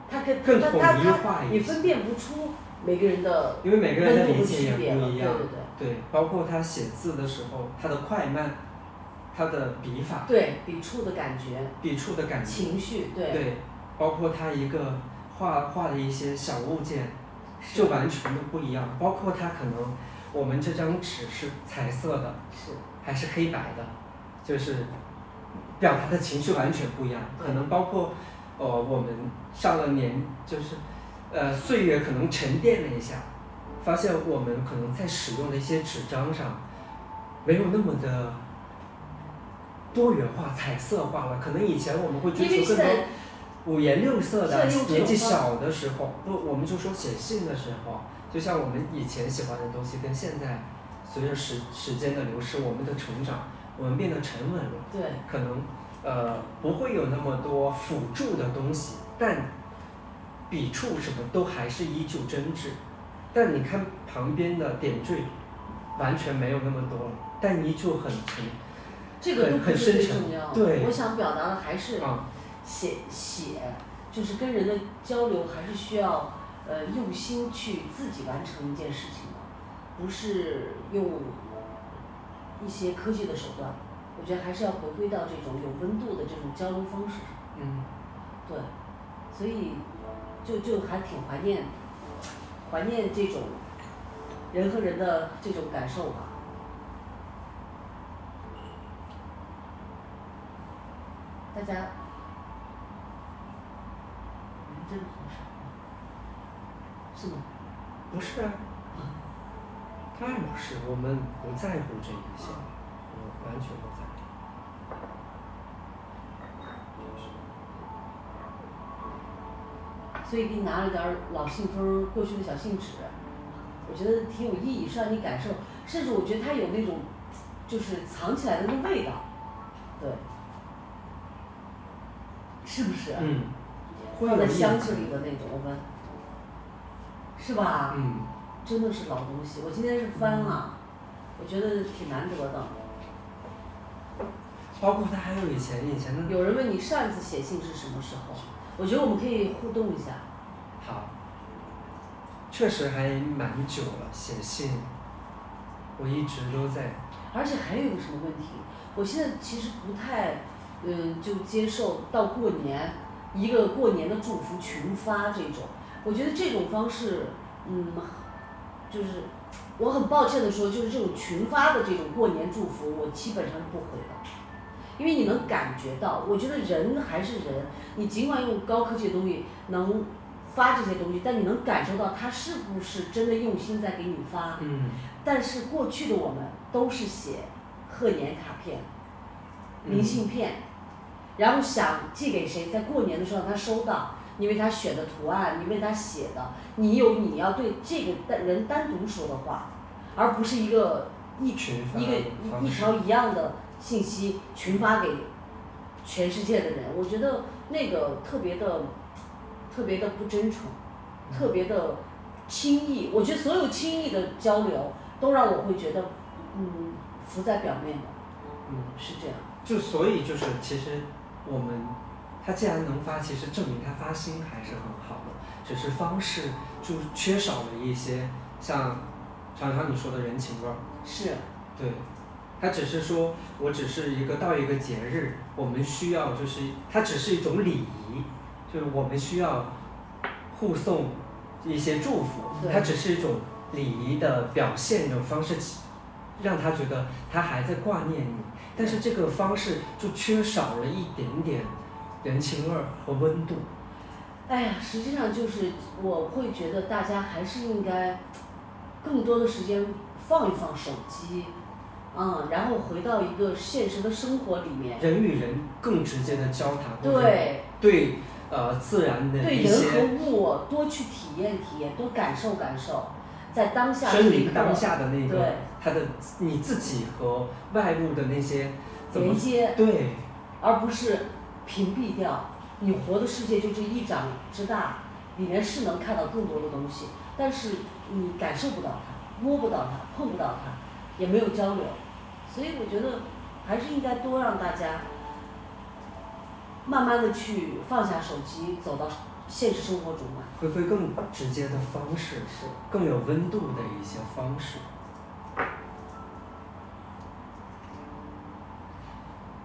它跟更统它它它你分辨不出每个人的因为每个人的理解也不一样。对对对，包括他写字的时候，他的快慢，他的笔法、对，笔触的感觉、笔触的感觉，情绪，对，对，包括他一个画画的一些小物件，就完全都不一样。包括他可能我们这张纸是彩色的，是还是黑白的，就是表达的情绪完全不一样。可能包括呃我们上了年，就是呃岁月可能沉淀了一下，发现我们可能在使用的一些纸张上没有那么的多元化、彩色化了。可能以前我们会追求更多五颜六色的年纪小的时候，不，我们就说写信的时候，就像我们以前喜欢的东西，跟现在随着时时间的流逝，我们的成长，我们变得沉稳了。对，可能呃，不会有那么多辅助的东西，但笔触什么都还是依旧真挚。但你看旁边的点缀，完全没有那么多了，但依旧很沉。这个都很深沉重要。对我想表达的还是啊，写写，就是跟人的交流还是需要呃用心去自己完成一件事情的，不是用一些科技的手段。我觉得还是要回归到这种有温度的这种交流方式上。嗯，对，所以就就还挺怀念怀念这种人和人的这种感受吧。大家人真的好少啊，是吗？不是啊，当然不是，我们不在乎这一些，我完全不在乎。所以给你拿了点儿老信封儿过去的小信纸，我觉得挺有意义，是让你感受，甚至我觉得它有那种，就是藏起来的那个味道，对，是不是？嗯，会放在箱子里的那种，我们，是吧？嗯，真的是老东西，我今天是翻了，我觉得挺难得的。包括他还有以前以前的有人问你上一次写信是什么时候？我觉得我们可以互动一下。好，确实还蛮久了，写信，我一直都在。而且还有一个什么问题？我现在其实不太，嗯，就接受到过年一个过年的祝福群发这种。我觉得这种方式，嗯，就是我很抱歉的说，就是这种群发的这种过年祝福，我基本上是不回的。因为你能感觉到，我觉得人还是人，你尽管用高科技的东西能发这些东西，但你能感受到他是不是真的用心在给你发。嗯但是过去的我们都是写贺年卡片、明信片，然后想寄给谁，在过年的时候让他收到，你为他选的图案，你为他写的，你有你要对这个单人单独说的话，而不是一个一群发一个一一条一样的信息群发给全世界的人，我觉得那个特别的特别的不真诚，特别的轻易。我觉得所有轻易的交流都让我会觉得，嗯，浮在表面的，嗯，是这样。就所以就是其实我们他既然能发，其实证明他发心还是很好的，只是方式就缺少了一些像常常你说的人情味儿。是，对，他只是说我只是一个到一个节日，我们需要就是它只是一种礼仪，就是我们需要互送一些祝福，对。它只是一种礼仪的表现一种方式，让他觉得他还在挂念你，但是这个方式就缺少了一点点人情味儿和温度。哎呀，实际上就是我会觉得大家还是应该更多的时间放一放手机，嗯，然后回到一个现实的生活里面，人与人更直接的交谈，对对呃自然的对人和物多去体验体验，多感受感受，在当下这身临当下的那个对他的你自己和外物的那些连接，对而不是屏蔽掉。你活的世界就这一掌之大，里面是能看到更多的东西，但是你感受不到它，摸不到它，碰不到它，也没有交流，所以我觉得还是应该多让大家慢慢的去放下手机，走到现实生活中来。回归更直接的方式，是更有温度的一些方式。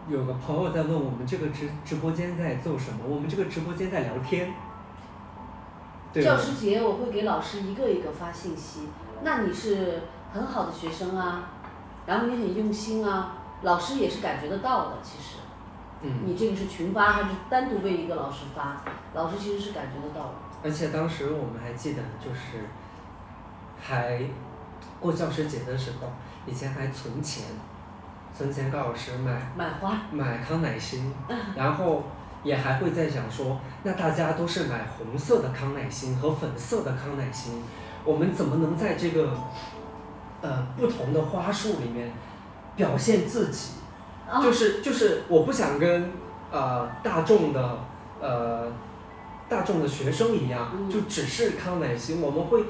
有个朋友在问我们这个直直播间在做什么？我们这个直播间在聊天。对教师节我会给老师一个一个发信息，那你是很好的学生啊，然后你很用心啊，老师也是感觉得到的。其实，嗯，你这个是群发还是单独为一个老师发，老师其实是感觉得到的。而且当时我们还记得，就是还过教师节的时候，以前还存钱，存钱给老师买买花，买康乃馨，然后也还会在想说，那大家都是买红色的康乃馨和粉色的康乃馨，我们怎么能在这个呃不同的花束里面表现自己？啊就是就是我不想跟呃大众的呃大众的学生一样，嗯。就只是康乃馨，我们会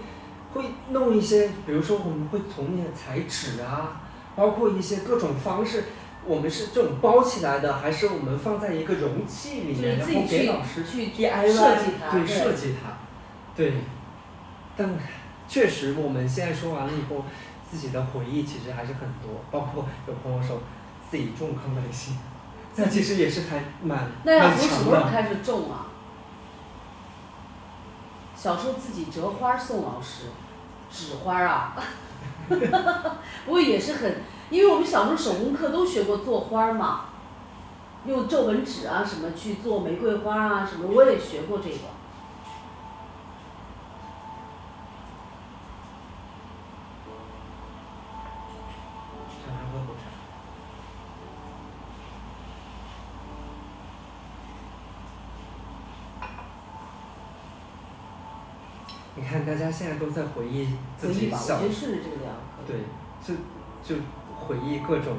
会弄一些，比如说我们会从那些彩纸啊，包括一些各种方式。我们是这种包起来的，还是我们放在一个容器里面，然后给老师去 DIY 设计它，对设计它，对。但确实，我们现在说完了以后，自己的回忆其实还是很多，包括有朋友说自己种康乃馨，那其实也是还蛮那要从什么。时候开始种啊？小时候自己折花儿送老师，纸花儿啊，不过也是很，因为我们小时候手工课都学过做花嘛，用皱纹纸啊什么去做玫瑰花啊什么，我也学过这个。常常喝口茶。你看，大家现在都在回忆自回忆吧，我己小觉得顺着这个聊。对，就就回忆各种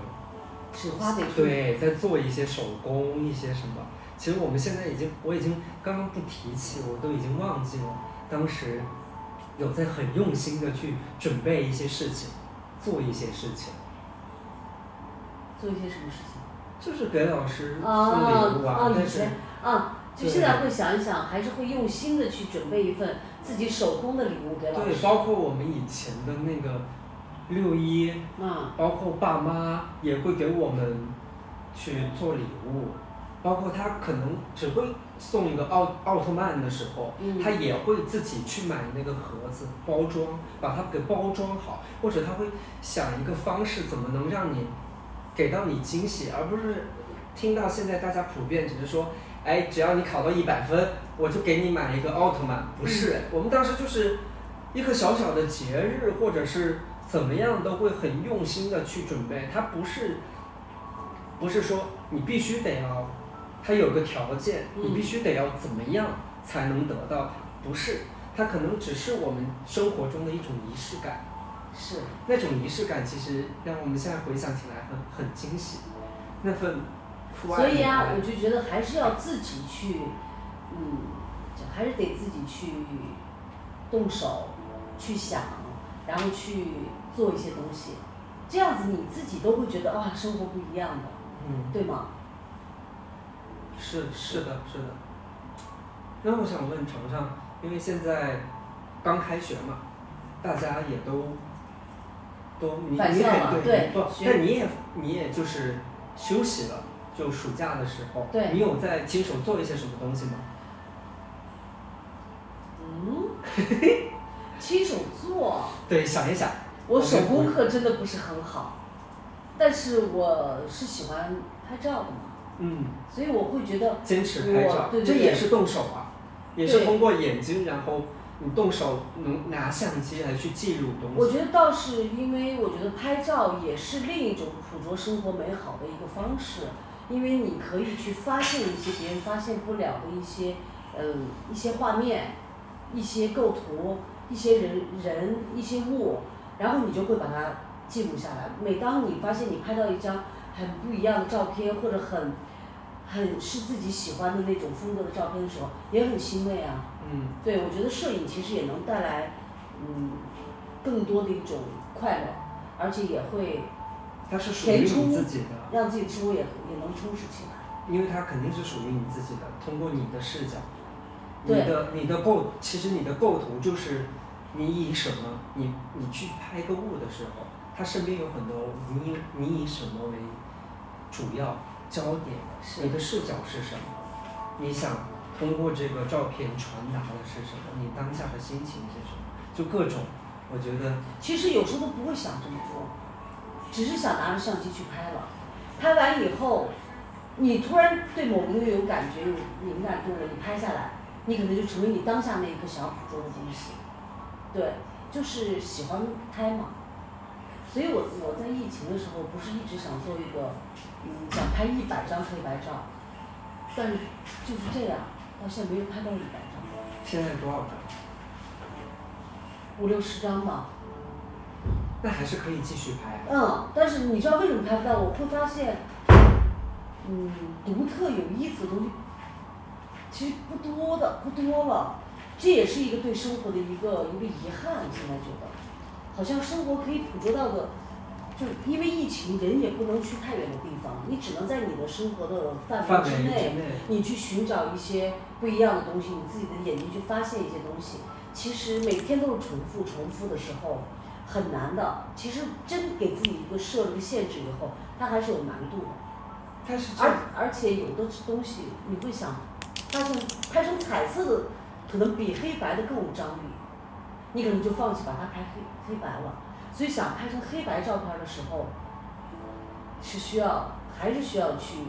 纸花得对，在做一些手工，一些什么。其实我们现在已经，我已经刚刚不提起，我都已经忘记了当时有在很用心的去准备一些事情，做一些事情，做一些什么事情。就是给老师送啊礼物啊，但是啊，就现在会想一想，还是会用心的去准备一份自己手工的礼物给老对，师。包括我们以前的那个六一，啊，包括爸妈也会给我们去做礼物，包括他可能只会送一个奥奥特曼的时候，嗯他也会自己去买那个盒子包装，把它给包装好，或者他会想一个方式，怎么能让你给到你惊喜，而不是听到现在大家普遍只是说，哎，只要你考到一百分，我就给你买一个奥特曼，不是，我们当时就是一个小小的节日，或者是怎么样，都会很用心的去准备，它不是不是说你必须得要，它有个条件，你必须得要怎么样才能得到它，不是，它可能只是我们生活中的一种仪式感。是。那种仪式感其实让我们现在回想起来很很惊喜，那份所以啊，我就觉得还是要自己去，嗯，就还是得自己去动手去想，然后去做一些东西，这样子你自己都会觉得啊，生活不一样的，嗯，对吗？是是的是的。那我想问程程，因为现在刚开学嘛，大家也都都你你很不，对学但你也你也就是休息了，就暑假的时候，对你有在亲手做一些什么东西吗？嗯，亲手做，对，想一想。我手工课真的不是很好，但是我是喜欢拍照的嘛，嗯，所以我会觉得坚持拍照，对对对这也是动手啊，也是通过眼睛，然后你动手能拿相机来去记录东西。我觉得倒是因为我觉得拍照也是另一种捕捉生活美好的一个方式，因为你可以去发现一些别人发现不了的一些，嗯，一些画面，一些构图，一些人人一些物，然后你就会把它记录下来。每当你发现你拍到一张很不一样的照片，或者很很是自己喜欢的那种风格的照片的时候，也很欣慰啊。嗯，对，我觉得摄影其实也能带来，嗯，更多的一种快乐，而且也会它是属于你自己的，让自己的生活也也能充实起来。因为它肯定是属于你自己的，通过你的视角，你的你的构，其实你的构图就是你以什么，你你去拍一个物的时候，它身边有很多你以你以什么为主要焦点，你的视角是什么？你想通过这个照片传达的是什么？你当下的心情是什么？就各种，我觉得其实有时候都不会想这么多，只是想拿着相机去拍了。拍完以后，你突然对某个东西有感觉、有敏感度了，你拍下来，你可能就成为你当下那一刻想要捕捉的东西。对，就是喜欢拍嘛。所以我我在疫情的时候，不是一直想做一个，嗯，想拍一百张黑白照，但是就是这样，到现在没有拍到一百张，现在多少张？五六十张吧。那还是可以继续拍。嗯，但是你知道为什么拍不到？我会发现，嗯，独特有意思的东西，其实不多的，不多了。这也是一个对生活的一个一个遗憾。现在觉得，好像生活可以捕捉到的，就因为疫情，人也不能去太远的地方，你只能在你的生活的范范围之内，你去寻找一些不一样的东西，你自己的眼睛去发现一些东西。其实每天都是重复重复的时候，很难的。其实真给自己一个设了个限制以后，它还是有难度的。但是这而而且有的东西你会想，发现拍成彩色的，可能比黑白的更有张力，你可能就放弃把它拍黑黑白了。所以想拍成黑白照片的时候，是需要还是需要去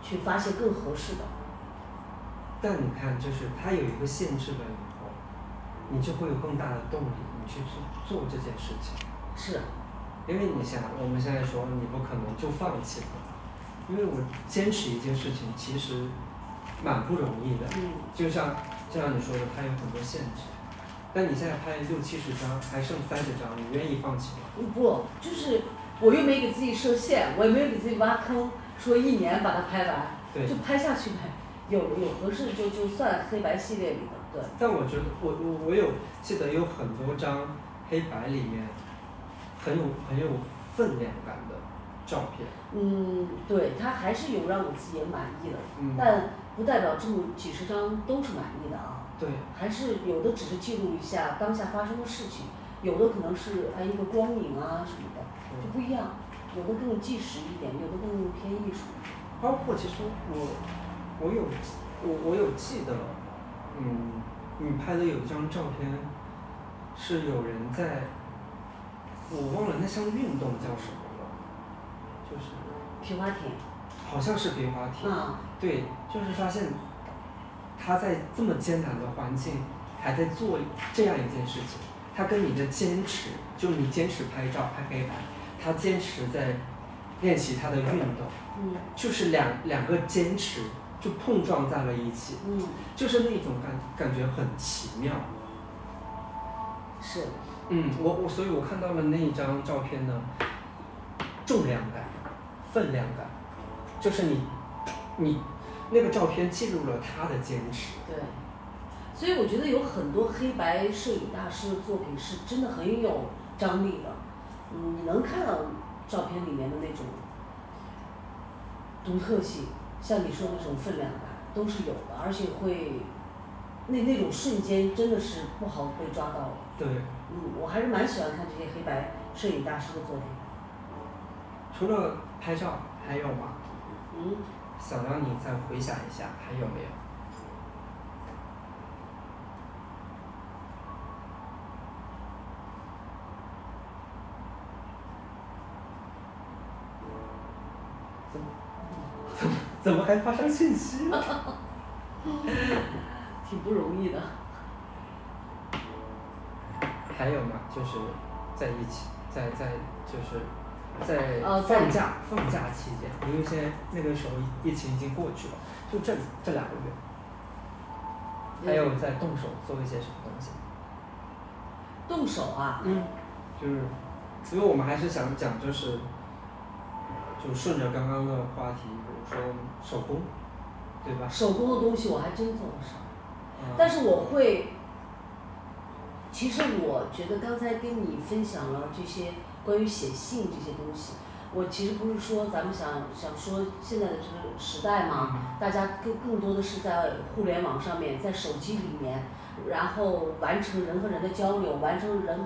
去发现更合适的。但你看，就是它有一个限制了以后，你就会有更大的动力，你去做做这件事情。是，因为你想，我们现在说你不可能就放弃了，因为我坚持一件事情其实蛮不容易的。嗯，就像就像你说的，它有很多限制。但你现在拍六七十张，还剩三十张，你愿意放弃吗？不，就是我又没给自己设限，我也没有给自己挖坑，说一年把它拍完，对。就拍下去呗。有有合适就就算黑白系列里的，对。但我觉得我我我有记得有很多张黑白里面很有很有分量感的照片。嗯，对，它还是有让我自己也满意的，嗯。但不代表这么几十张都是满意的啊。对。还是有的只是记录一下当下发生的事情，有的可能是哎一个光影啊什么的，就不一样。有的更纪实一点，有的更偏艺术。包括其实我我有我我有记得，嗯，你拍的有一张照片，是有人在，我忘了那项运动叫什么了，就是。皮划艇。好像是皮划艇。嗯。对，就是发现，他在这么艰难的环境，还在做这样一件事情，他跟你的坚持，就你坚持拍照拍黑白，他坚持在练习他的运动，嗯。就是两两个坚持就碰撞在了一起，嗯。就是那种感感觉很奇妙。是。嗯，我我所以，我看到了那一张照片呢，重量感、分量感，就是你你。那个照片记录了他的坚持。对，所以我觉得有很多黑白摄影大师的作品是真的很有张力的，嗯，你能看到照片里面的那种独特性，像你说的那种分量感都是有的，而且会那那种瞬间真的是不好被抓到。对。嗯，我还是蛮喜欢看这些黑白摄影大师的作品。除了拍照，还有吗？嗯。想让你再回想一下，还有没有？怎么怎么怎么还发上信息了？挺不容易的。还有吗？就是在一起，在在就是。在放假放假期间，因为现在那个时候疫情已经过去了，就这这两个月，还有在动手做一些什么东西？动手啊？嗯，就是，因为我们还是想讲，就是，就顺着刚刚的话题，比如说手工，对吧？手工的东西我还真做不少，但是我会，其实我觉得刚才跟你分享了这些。关于写信这些东西，我其实不是说咱们想想说现在的这个时代嘛，大家更更多的是在互联网上面，在手机里面，然后完成人和人的交流，完成人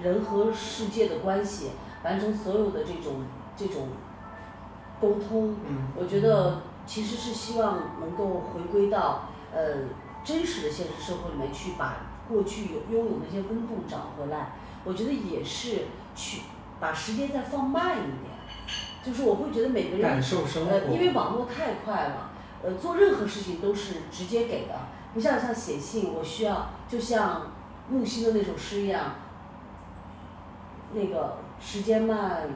人和世界的关系，完成所有的这种这种沟通。我觉得其实是希望能够回归到呃真实的现实生活里面去，把过去有拥有那些温度找回来。我觉得也是去。把时间再放慢一点，就是我会觉得每个人，呃，因为网络太快了，呃，做任何事情都是直接给的，不像像写信，我需要就像木心的那首诗一样，那个时间慢，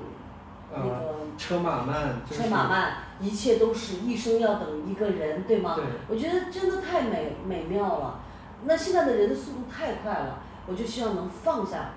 那个车马慢，车马慢，一切都是一生要等一个人，对吗？我觉得真的太美美妙了，那现在的人的速度太快了，我就希望能放下。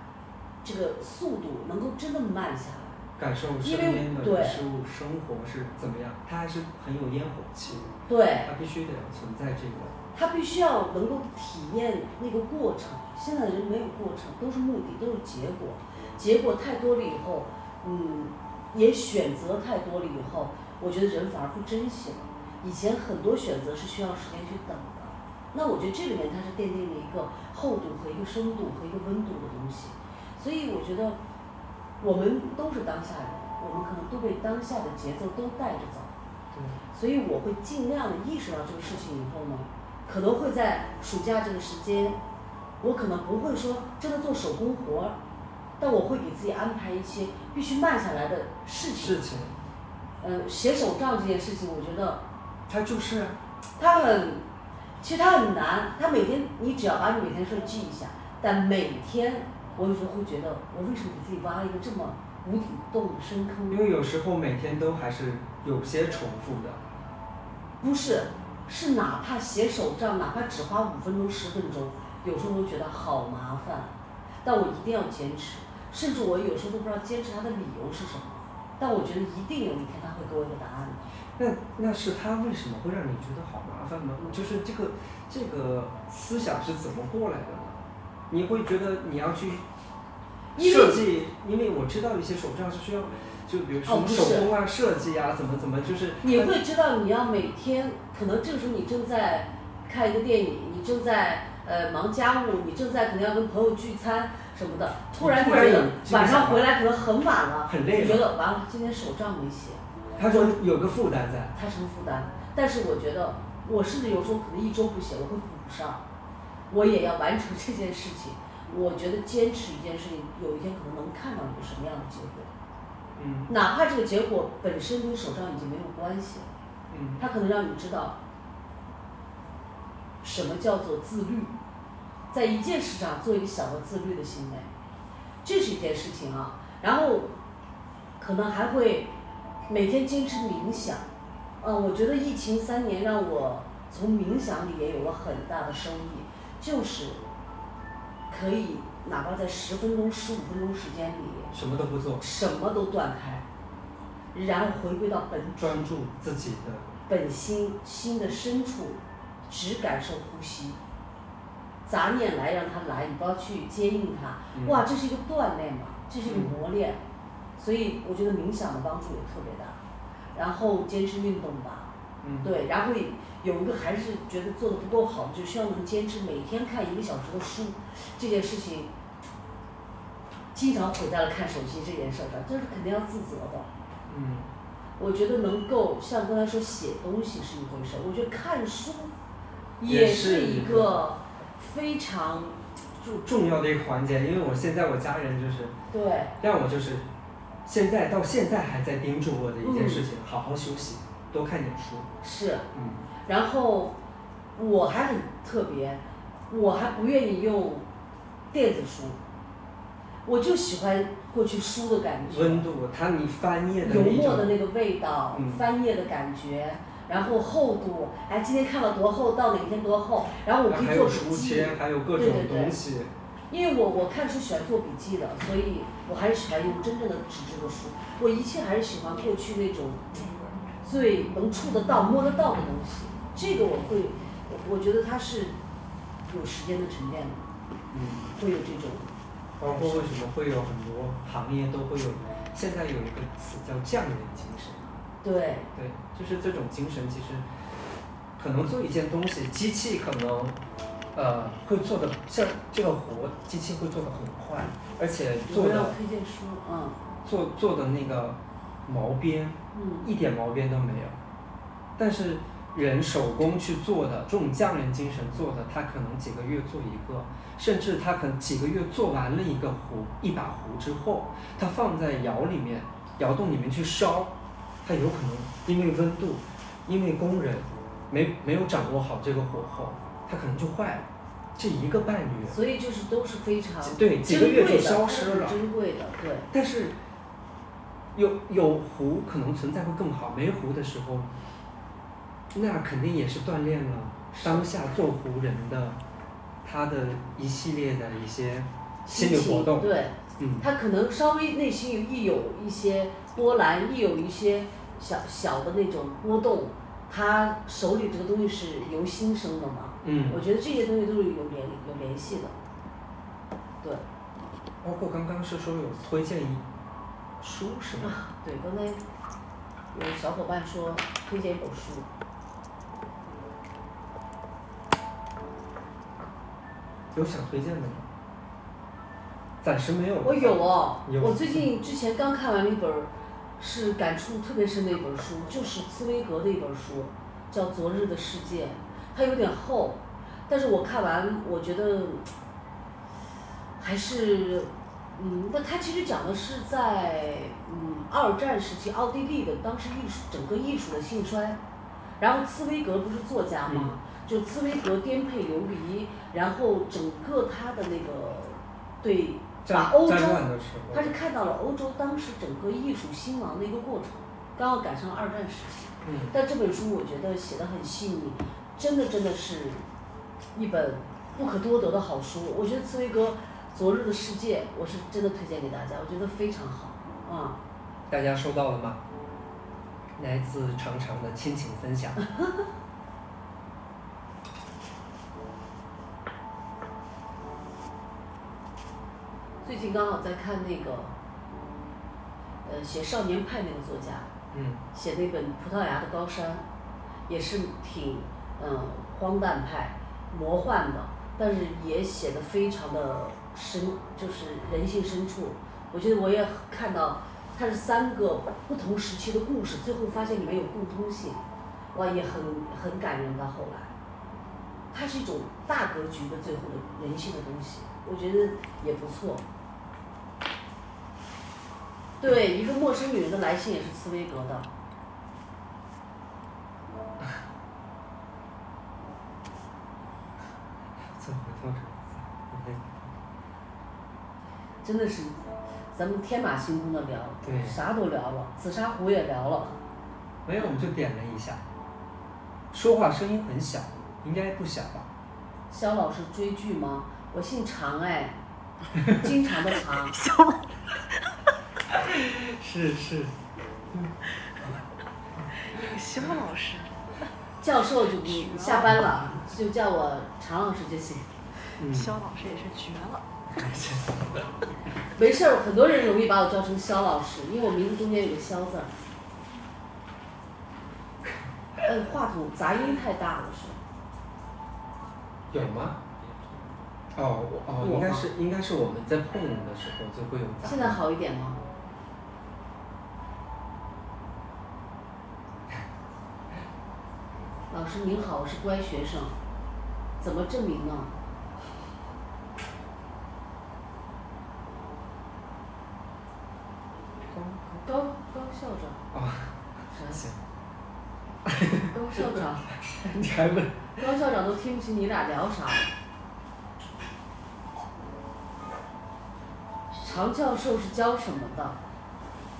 这个速度能够真的慢下来，感受身边的对事物、生活是怎么样，它还是很有烟火气，对，它必须得存在这个。他必须要能够体验那个过程。现在人没有过程，都是目的，都是结果。结果太多了以后，嗯，也选择太多了以后，我觉得人反而不珍惜了。以前很多选择是需要时间去等的，那我觉得这里面它是奠定了一个厚度和一个深度和一个温度的东西。所以我觉得我们都是当下人，我们可能都被当下的节奏都带着走。对，所以我会尽量的意识到这个事情以后呢，可能会在暑假这个时间，我可能不会说真的做手工活儿，但我会给自己安排一些必须慢下来的事情。事情，呃，写手账这件事情，我觉得它就是它很，其实它很难。它每天你只要把你每天事儿记一下，但每天我有时候会觉得，我为什么给自己挖了一个这么无底洞的深坑？因为有时候每天都还是有些重复的。不是，是哪怕写手账，哪怕只花五分钟、十分钟，有时候都觉得好麻烦，但我一定要坚持，甚至我有时候都不知道坚持它的理由是什么，但我觉得一定有一天他会给我一个答案。那那是他为什么会让你觉得好麻烦吗？就是这个这个思想是怎么过来的呢？你会觉得你要去设计，因为我知道一些手账是需要，就比如说手工啊、设计啊，怎么怎么，就是你会知道你要每天，可能这个时候你正在看一个电影，你正在呃忙家务，你正在可能要跟朋友聚餐什么的，突然突觉得晚上回来可能很晚了，很累你觉。得完了，今天手账没写，他说有个负担在，他成负担。但是我觉得，我甚至有时候可能一周不写，我会补上，我也要完成这件事情。我觉得坚持一件事情，有一天可能能看到一个什么样的结果，嗯哪怕这个结果本身跟手账已经没有关系了。嗯它可能让你知道什么叫做自律，在一件事上做一个小的自律的行为，这是一件事情啊。然后可能还会每天坚持冥想，呃，我觉得疫情三年让我从冥想里也有了很大的收益，就是可以哪怕在十分钟、十五分钟时间里，什么都不做，什么都断开，然后回归到本。专注自己的，本心心的深处，只感受呼吸。杂念来让它来，你不要去接应它。嗯。哇，这是一个锻炼嘛，这是一个嗯。磨练，所以我觉得冥想的帮助也特别大。然后坚持运动吧，嗯，对，然后有一个还是觉得做的不够好，就需要能坚持每天看一个小时的书，这件事情，经常毁在了看手机这件事儿上，这是肯定要自责的。嗯。我觉得能够像刚才说写东西是一回事儿，我觉得看书也也是一个非常重。重要的一个环节，因为我现在我家人就是对。让我就是现在到现在还在叮嘱我的一件嗯事情，好好休息，多看点书。是，嗯。然后我还很特别，我还不愿意用电子书，我就喜欢过去书的感觉，温度，它你翻页的油墨的那个味道，嗯。翻页的感觉。然后厚度，哎，今天看了多厚，到哪天多厚，然后我可以还有书做笔记。签，还有各种对对对东西。因为我我看书喜欢做笔记的，所以我还是喜欢用真正的纸质的书。我一切还是喜欢过去那种最能触得到、摸得到的东西。这个我会，我我觉得它是有时间的沉淀的，嗯，会有这种包括为什么会有很多行业都会有，现在有一个词叫匠人精神。对对，就是这种精神，其实可能做一件东西，机器可能呃会做的像这个活，机器会做的很快，而且做的推荐书，嗯。做做的那个毛边嗯一点毛边都没有，但是人手工去做的这种匠人精神做的，他可能几个月做一个，甚至他可能几个月做完了一个壶一把壶之后，他放在窑里面窑洞里面去烧，它有可能因为温度，因为工人没没有掌握好这个火候，它可能就坏了，这一个半月。所以就是都是非常对几个月就消失珍贵的了珍贵的，对，但是有有壶可能存在会更好，没壶的时候，那肯定也是锻炼了当下做壶人的他的一系列的一些心理活动。对，嗯他可能稍微内心一有一些波澜，一有一些小小的那种波动，他手里这个东西是由心生的嘛。嗯我觉得这些东西都是有联有联系的。对包括刚刚是说有推荐一书是吗？啊，对，刚才有小伙伴说推荐一本书，有想推荐的吗？暂时没有。我有哦，有我最近之前刚看完了一本儿，是感触特别深的一本书，就是茨威格的一本书，叫《昨日的世界》，它有点厚，但是我看完我觉得还是，嗯，那它其实讲的是在嗯二战时期奥地利的当时艺术整个艺术的兴衰，然后茨威格不是作家吗？就茨威格颠沛流离，然后整个他的那个对把战欧洲他是看到了欧洲当时整个艺术兴亡的一个过程，刚好赶上二战时期。嗯但这本书我觉得写的很细腻，真的真的是一本不可多得的好书。我觉得茨威格《昨日的世界》，我是真的推荐给大家，我觉得非常好啊、大家收到了吗？来自长长的亲情分享。最近刚好在看那个，呃，写《少年派》那个作家，嗯写那本《葡萄牙的高山》，也是挺嗯荒诞派、魔幻的，但是也写的非常的深，就是人性深处。我觉得我也看到，它是三个不同时期的故事，最后发现里面有共通性，哇，也很很感人。到后来，它是一种大格局的最后的人性的东西，我觉得也不错。对，一个陌生女人的来信也是茨威格的。真的是，咱们天马行空的聊，对啥都聊了，紫砂壶也聊了，没有，我们就点了一下。说话声音很小，应该不小吧？肖老师追剧吗？我姓常哎，经常的常，是 是，肖老师，教授就不下班了，就叫我常老师就行。嗯，肖老师也是绝了。没事儿，很多人容易把我叫成肖老师，因为我名字中间有个肖字儿。呃，话筒杂音太大了是吧？有吗？哦我哦，应该是应该是我们在碰的时候就会有杂音。现在好一点吗？老师您好，我是乖学生，怎么证明呢？高高校长，啊，啥？行，高校长，你还问？高校长都听不清你俩聊啥。常教授是教什么的？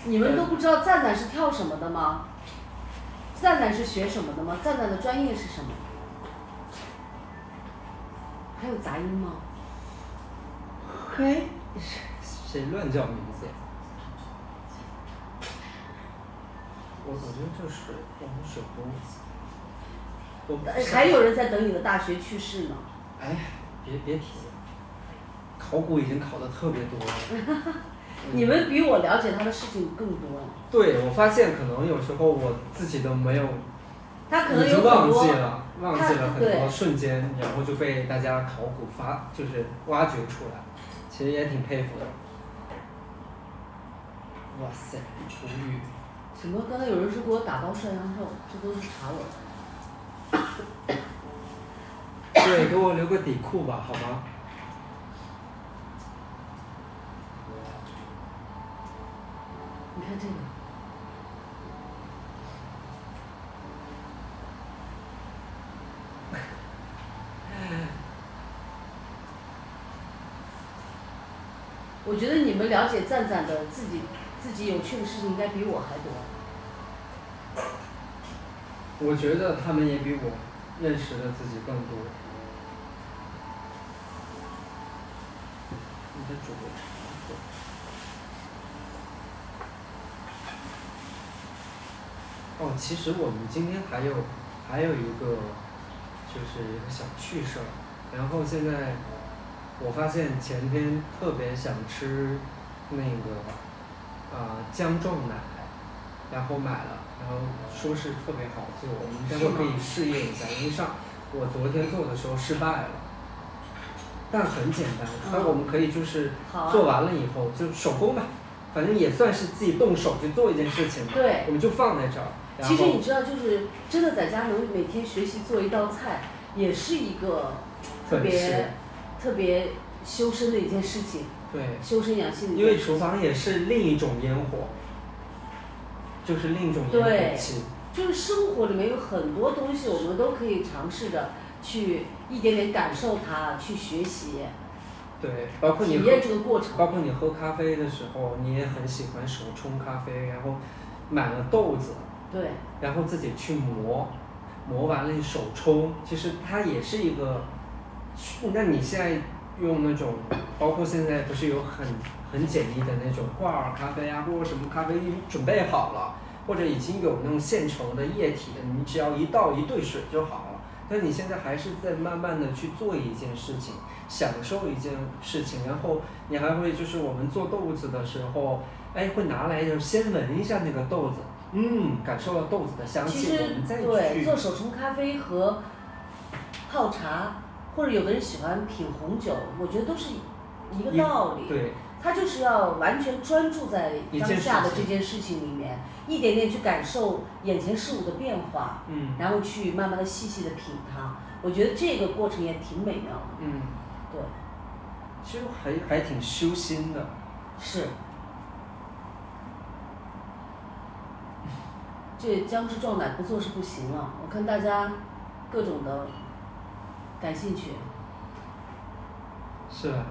你们都不知道赞赞是跳什么的吗？赞赞是学什么的吗？赞赞的专业是什么？还有杂音吗？嘿，谁乱叫名字？我我觉得这水让我水多。我不呃想还有人在等你的大学去世呢。哎，别别提了，考古已经考的特别多了。你们比我了解他的事情更多，对，我发现可能有时候我自己都没有，他可能已经忘记了，忘记了很多瞬间，然后就被大家考古发就是挖掘出来，其实也挺佩服的。哇塞，无语。什么？刚才有人说给我打包涮羊肉，这都是查我的。对，给我留个底裤吧，好吗？你看这个，我觉得你们了解赞赞的自己自己有趣的事情应该比我还多。我觉得他们也比我认识的自己更多。你再煮个茶喝。哦，其实我们今天还有还有一个就是一个小趣事儿，然后现在我发现前天特别想吃那个啊、姜撞奶，然后买了，然后说是特别好做，我们待会儿可以试验一下，因为上我昨天做的时候失败了，但很简单，但我们可以就是做完了以后就手工吧，反正也算是自己动手去做一件事情嘛，对我们就放在这儿，其实你知道，就是真的在家能每天学习做一道菜，也是一个特别特别修身的一件事情，对，修身养性因为。厨房也是另一种烟火，就是另一种烟对火气。就是生活里面有很多东西，我们都可以尝试着去一点点感受它，去学习，对，包括你体验这个过程。包括你喝咖啡的时候，你也很喜欢手冲咖啡，然后买了豆子，对，然后自己去磨，磨完了手冲，其实它也是一个。那你现在用那种，包括现在不是有很很简易的那种挂耳咖啡啊，或者什么咖啡已经准备好了，或者已经有那种现成的液体的，你只要一倒一兑水就好了。但你现在还是在慢慢的去做一件事情，享受一件事情，然后你还会就是我们做豆子的时候，哎，会拿来就是先闻一下那个豆子，嗯，感受了豆子的香气，其实对做手冲咖啡和泡茶，或者有的人喜欢品红酒，我觉得都是一个道理。对，他就是要完全专注在当下的这件事情里面，一点点去感受眼前事物的变化，嗯然后去慢慢的细细的品它。我觉得这个过程也挺美妙的。嗯，对，其实还还挺修心的。是。这姜汁撞奶不做是不行了，我看大家各种的感兴趣。是啊，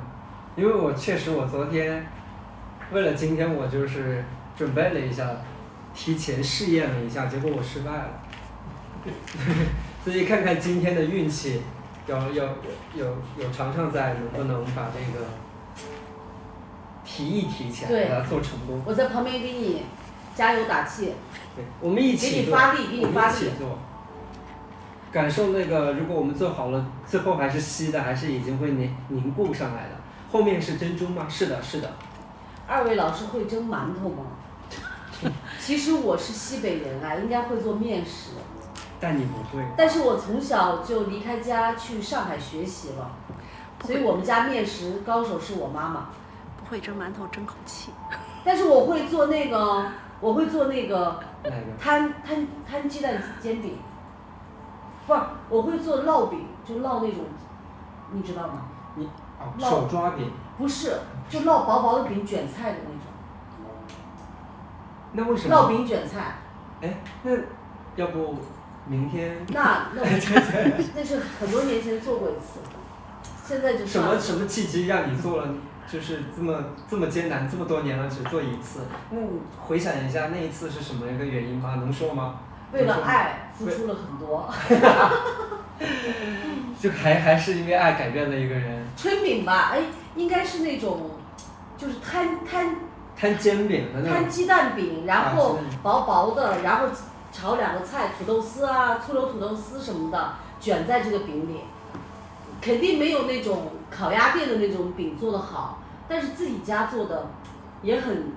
因为我确实我昨天为了今天我就是准备了一下，提前试验了一下，结果我失败了。所以看看今天的运气，有有有有尝尝在能不能把这个提一提起来，把它做成功。我在旁边给你加油打气，对，我们一起，给你发力给你发力。感受那个，如果我们做好了，最后还是稀的，还是已经会凝凝固上来的。后面是珍珠吗？是的，是的。二位老师会蒸馒头吗？其实我是西北人啊，应该会做面食，但你不会。但是我从小就离开家去上海学习了，所以我们家面食高手是我妈妈。不会蒸馒头争口气。但是我会做那个，我会做那个？摊摊摊鸡蛋煎饼，不是，我会做烙饼，就烙那种，你知道吗？你哦，手抓饼。不是，就烙薄薄的饼卷菜的那种那为什么，烙？饼卷菜。哎，那要不明天那那我 那是很多年前做过一次，现在就什么什么契机让你做了，就是这么这么艰难，这么多年了只做一次？那你回想一下那一次是什么一个原因吗？能说吗？为了爱付出了很多。就还还是因为爱改变了一个人。春饼吧，哎，应该是那种，就是摊摊摊煎饼的那种，摊鸡蛋饼，然啊后薄薄的，然后炒两个菜，土豆丝啊、醋溜土豆丝什么的，卷在这个饼里，肯定没有那种烤鸭店的那种饼做的好，但是自己家做的也很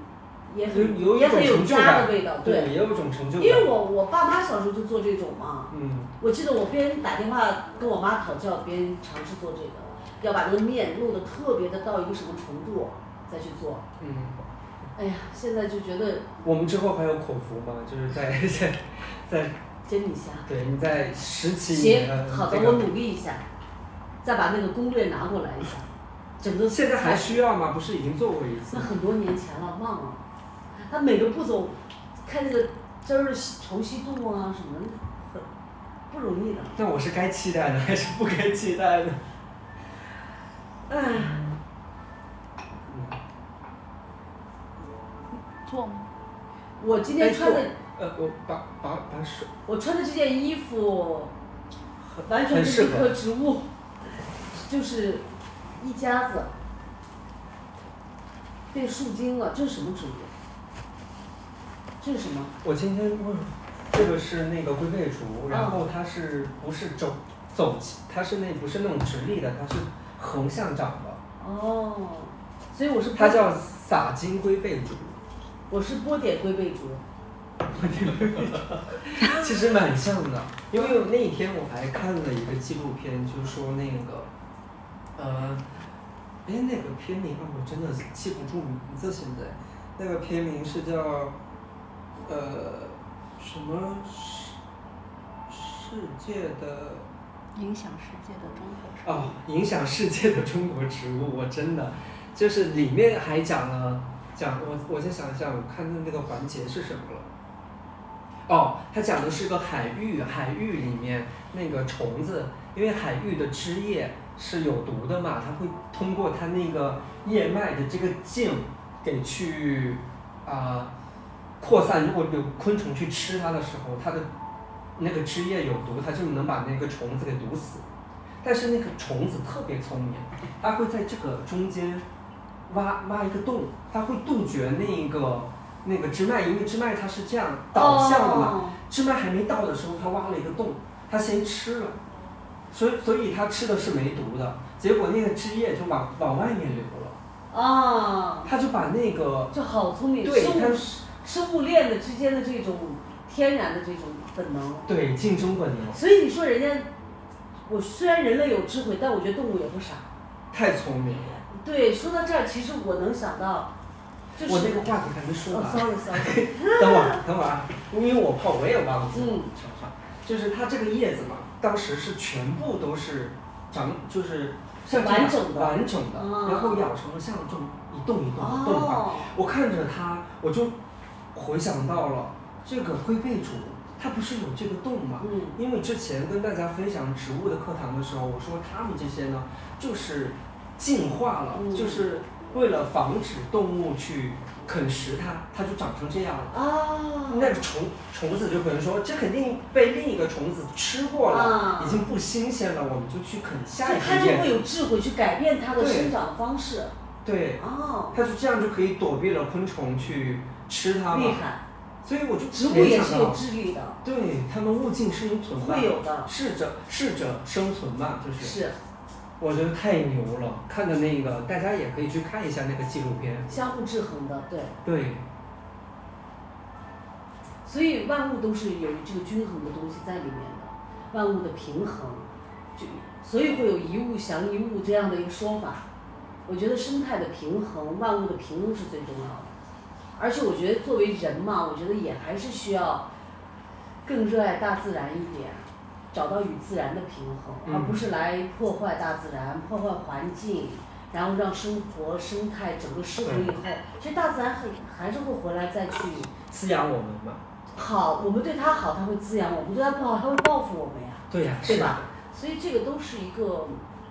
也很也很有家的味道，对，也有一种成就感。因为我我爸妈小时候就做这种嘛，嗯，我记得我边打电话跟我妈讨教，边尝试做这个，要把那个面弄得特别的到一个什么程度再去做。嗯，哎呀，现在就觉得我们之后还有口福吗？就是在在 在，真你瞎。对，你在拾起你行，好的，我努力一下，再把那个攻略拿过来一下，整个现在还需要吗？不是已经做过一次那？很多年前了，忘了。它每个步骤，看那个汁儿的稠稀度啊什么的，很不容易的。那我是该期待的还是不该期待的？哎，做吗？我今天穿的，呃，我把把把手，我穿的这件衣服，完全适合不是一棵植物，就是一家子被树精了。这是什么植物？这是什么？我今天问这个是那个龟背竹，然后它是不是走走，它是那不是那种直立的，它是横向长的，哦，所以我是它叫洒金龟背竹。我是波点龟背竹。其实蛮像的，因为那一天我还看了一个纪录片，就说那个，呃，哎，那个片名啊，我真的记不住名字。现在，那个片名是叫，呃，什么世世界的影响世界的中国植物。哦，影响世界的中国植物，我真的就是里面还讲了讲我我再想一下，我看的那个环节是什么了。哦，它讲的是个海域，海域里面那个虫子，因为海域的汁液是有毒的嘛，它会通过它那个叶脉的这个茎给去啊、扩散。如果有昆虫去吃它的时候，它的那个汁液有毒，它就能把那个虫子给毒死。但是那个虫子特别聪明，它会在这个中间挖挖一个洞，它会杜绝那个那个枝脉，因为枝脉它是这样导向的嘛。哦支脉还没到的时候，它挖了一个洞，它先吃了，所以所以它吃的是没毒的，结果那个汁液就往往外面流了，啊，他就把那个就好聪明，对它生物生物链的之间的这种天然的这种本能。对竞争本能。所以你说人家，我虽然人类有智慧，但我觉得动物也不傻。太聪明了。对，说到这儿，其实我能想到，就是我那个话题还没说哦完，，sorry sorry，等会儿等会儿啊，因为我怕我也忘记了嗯，场上，就是它这个叶子嘛，当时是全部都是长，就是像整的。完整的，嗯。然后咬成了像这种一动一动的动画。哦，我看着它，我就回想到了这个龟背竹，它不是有这个洞吗？嗯，因为之前跟大家分享植物的课堂的时候，我说它们这些呢，就是进化了，嗯。就是为了防止动物去啃食它，它就长成这样了。哦，那个虫虫子就可能说，这肯定被另一个虫子吃过了，啊已经不新鲜了，我们就去啃下就一个。它就会有智慧去改变它的生长方式。对，哦，它就这样就可以躲避了昆虫去吃它嘛。厉害，所以我就植物也是有，智力的，对它们物竞生存嘛，会有的，适者适者生存嘛，就是。是我觉得太牛了，看的那个大家也可以去看一下那个纪录片。相互制衡的，对。对，所以万物都是有这个均衡的东西在里面的，万物的平衡，就所以会有一物降一物这样的一个说法。我觉得生态的平衡，万物的平衡是最重要的。而且我觉得作为人嘛，我觉得也还是需要更热爱大自然一点，找到与自然的平衡，嗯而不是来破坏大自然、破坏环境，然后让生活生态整个失衡以后，其实大自然很还是会回来再去。滋养我们嘛。好，我们对它好，它会滋养我们；对它不好，它会报复我们呀，对呀、是对吧？所以这个都是一个，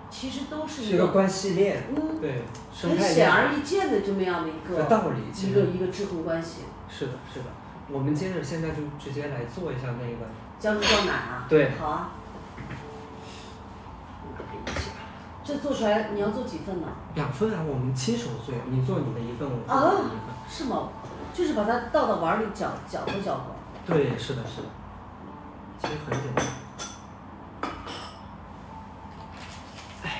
其实都是一个关系链，嗯对，很显而易见的这么样的一个道理，一个一个制衡关系。是的，是的。我们接着现在就直接来做一下那个，姜汁撞奶啊？对好啊。这做出来你要做几份呢？两份啊，我们亲手做，你做你的一份，我做我的一份。是吗？就是把它倒到碗里搅搅和搅和。对，是的，是的。其实很简单。哎呀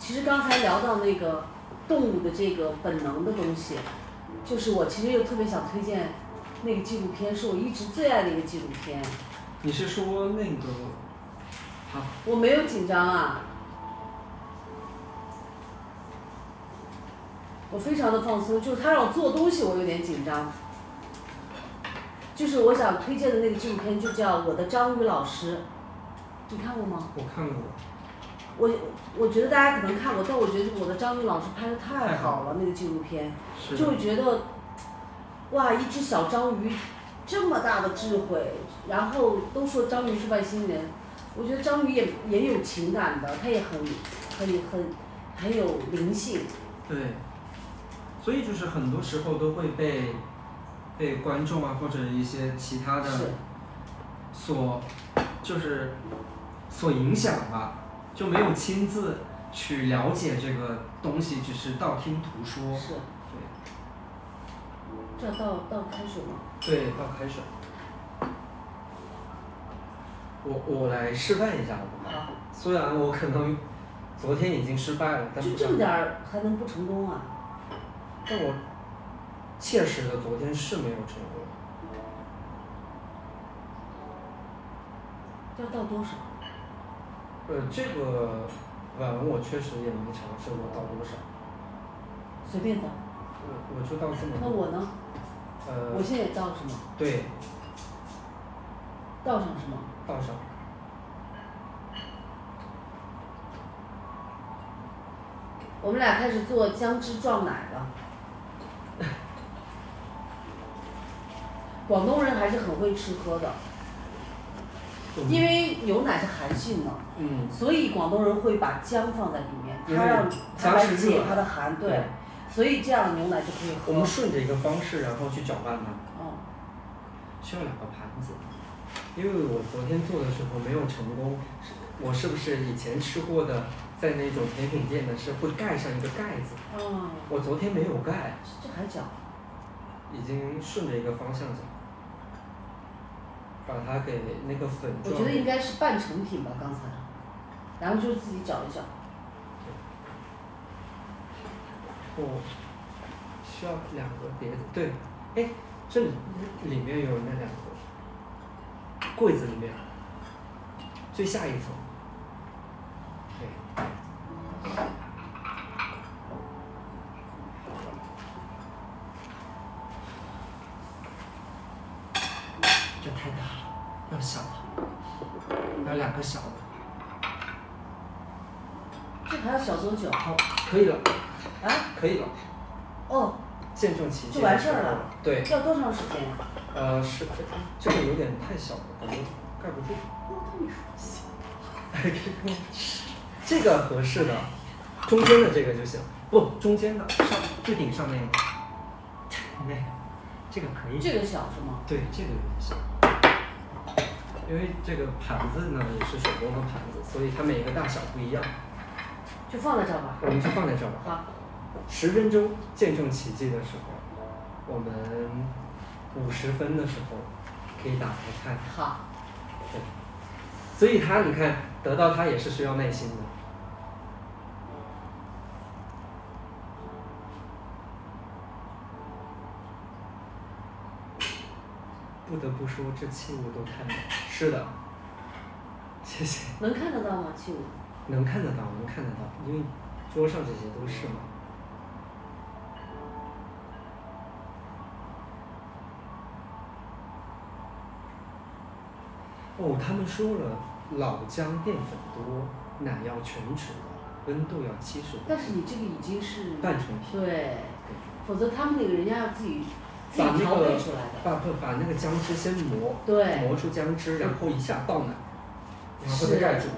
其实刚才聊到那个动物的这个本能的东西，就是我其实又特别想推荐那个纪录片，是我一直最爱的一个纪录片。你是说那个？好，我没有紧张啊，我非常的放松，就是他让我做东西，我有点紧张。就是我想推荐的那个纪录片，就叫《我的章鱼老师》，你看过吗？我看过。我我觉得大家可能看过，但我觉得我的章鱼老师拍的太太好好了，那个纪录片。是就会觉得，哇，一只小章鱼这么大的智慧，然后都说章鱼是外星人，我觉得章鱼也也有情感的，它也很很很很有灵性。对，所以就是很多时候都会被被观众啊或者一些其他的是所就是所影响吧，就没有亲自去了解这个东西，只是道听途说。是，对这要倒倒开水吗？对，倒开水。我我来示范一下好不好？虽然我可能昨天已经失败了，但就这么点儿还能不成功啊？但我切实的昨天是没有成功。要到多少？呃，这个碗我确实也没尝试过倒多少，随便倒。我我就倒这么多。那我呢？呃我，现在也倒是吗？对，倒上是吗？倒上。我们俩开始做姜汁撞奶了。广东人还是很会吃喝的，因为牛奶是寒性的，嗯，所以广东人会把姜放在里面，它让它姜来解它的寒，对对，所以这样牛奶就可以喝。我们顺着一个方式，然后去搅拌它。哦，需要两个盘子，因为我昨天做的时候没有成功，我是不是以前吃过的，在那种甜品店的是会盖上一个盖子，哦，我昨天没有盖，这还搅，已经顺着一个方向搅，把它给那个粉我。觉得应该是半成品吧，刚才，然后就自己搅一搅。我需要两个碟子，对，哎，这里里面有那两个柜子里面，最下一层，对。这太大了，要小的，要两个小的，这还要小多久？好，可以了，啊？可以了，哦，见证奇迹就完事儿了对，要多长时间呀？呃，是这个有点太小了，感觉盖不住。这个合适的，中间的这个就行。不，中间的上最顶上那个，那个，这个可以。这个小是吗？对，这个有点小。因为这个盘子呢也是手工的盘子，所以它每个大小不一样。就放在这儿吧。我们就放在这儿吧。好，十分钟见证奇迹的时候，我们五十分的时候可以打开看。好，对，所以他你看得到他也是需要耐心的。不得不说，这器物都太美。是的，谢谢。能看得到吗？器物？能看得到，能看得到，因为桌上这些都是嘛。哦，他们说了，老姜淀粉多，奶要全脂的，温度要七十度。但是你这个已经是半成品。对，否则他们那个人家要自己自把那己调配个出来的。把不把那个姜汁先磨，对磨出姜汁，然后一下倒奶，然后再盖住。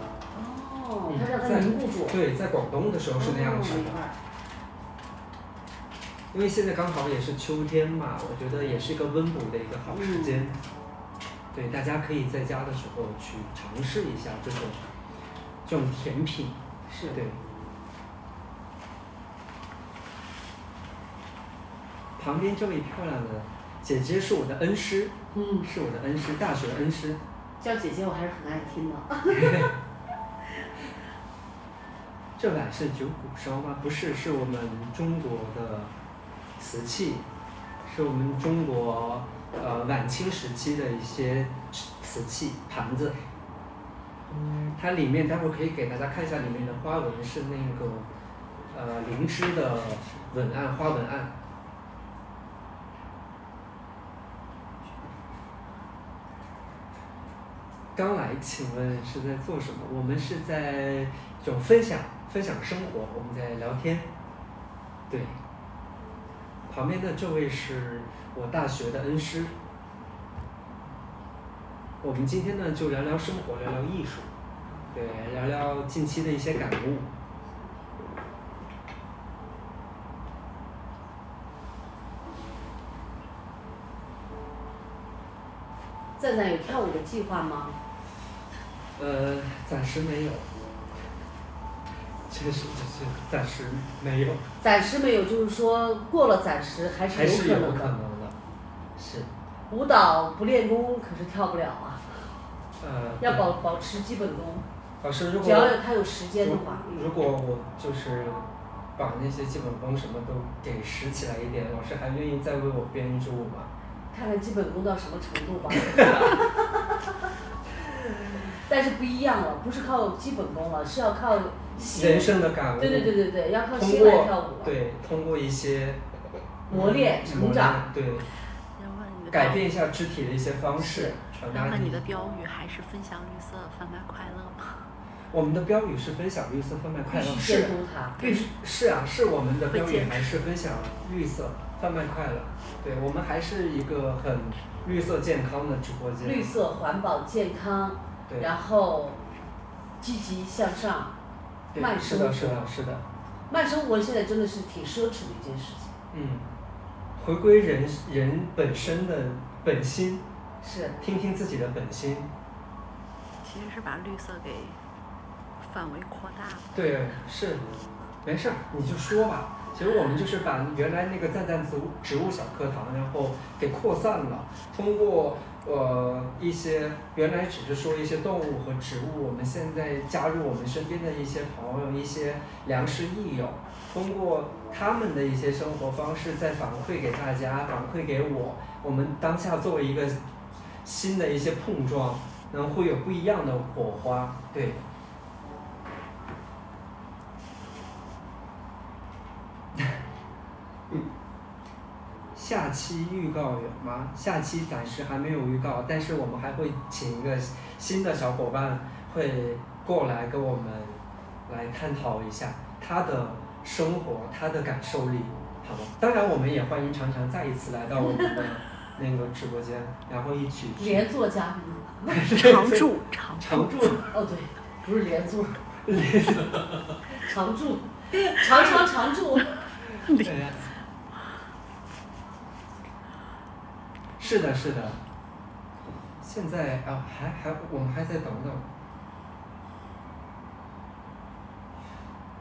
哦，嗯它让它在凝固住。对，在广东的时候是那样吃的。因为现在刚好也是秋天嘛，我觉得也是一个温补的一个好时间。对，大家可以在家的时候去尝试一下这种这种甜品。是。对。旁边这位漂亮的姐姐是我的恩师，嗯，是我的恩师，大学的恩师。叫姐姐我还是很爱听的。这碗是九谷烧吗？不是，是我们中国的瓷器，是我们中国呃晚清时期的一些瓷器盘子。嗯，它里面待会儿可以给大家看一下里面的花纹是那个呃灵芝的文案花文案。刚来，请问是在做什么？我们是在这种分享分享生活，我们在聊天。对，旁边的这位是我大学的恩师。我们今天呢就聊聊生活，聊聊艺术，对，聊聊近期的一些感悟。赞赞有跳舞的计划吗？呃，暂时没有，确实就是暂时没有，暂时没有，就是说过了暂时还还是是有可能的。有可能的，是。舞蹈不练功可是跳不了啊。呃，要保保持基本功，老师，如果只要他有时间的话，如如果我就是把那些基本功什么都给拾起来一点，老师还愿意再为我编一支舞吗？看看基本功到什么程度吧。但是不一样了，不是靠基本功了，是要靠心。人生的感悟。对对对对对，要靠通心来跳舞了。对，通过一些磨练成长，对，改变一下肢体的一些方式，传达给然后你的标语还是分享绿色，贩卖快乐吗？我们的标语是分享绿色，贩卖快乐，是监督它。必须是啊，是我们的标语还是分享绿色，贩卖快乐。对，我们还是一个很绿色健康的直播间。绿色环保健康，对，然后积极向上，对慢生是的，是的，是的。慢生活现在真的是挺奢侈的一件事情。嗯，回归人人本身的本心，是，听听自己的本心。其实是把绿色给范围扩大了。对，是，没事儿，你就说吧。其实我们就是把原来那个赞赞植物植物小课堂，然后给扩散了。通过呃一些原来只是说一些动物和植物，我们现在加入我们身边的一些朋友、一些良师益友，通过他们的一些生活方式再反馈给大家，反馈给我。我们当下作为一个新的一些碰撞，能会有不一样的火花。对。下期预告有吗？下期暂时还没有预告，但是我们还会请一个新的小伙伴会过来跟我们来探讨一下他的生活、他的感受力，好吧？当然，我们也欢迎常常再一次来到我们的那个直播间，然后一起连坐嘉宾。常驻，常常驻。哦，对，不是连坐，常驻，常常常驻。对呀。是的，是的。现在啊，还还我们还在等等。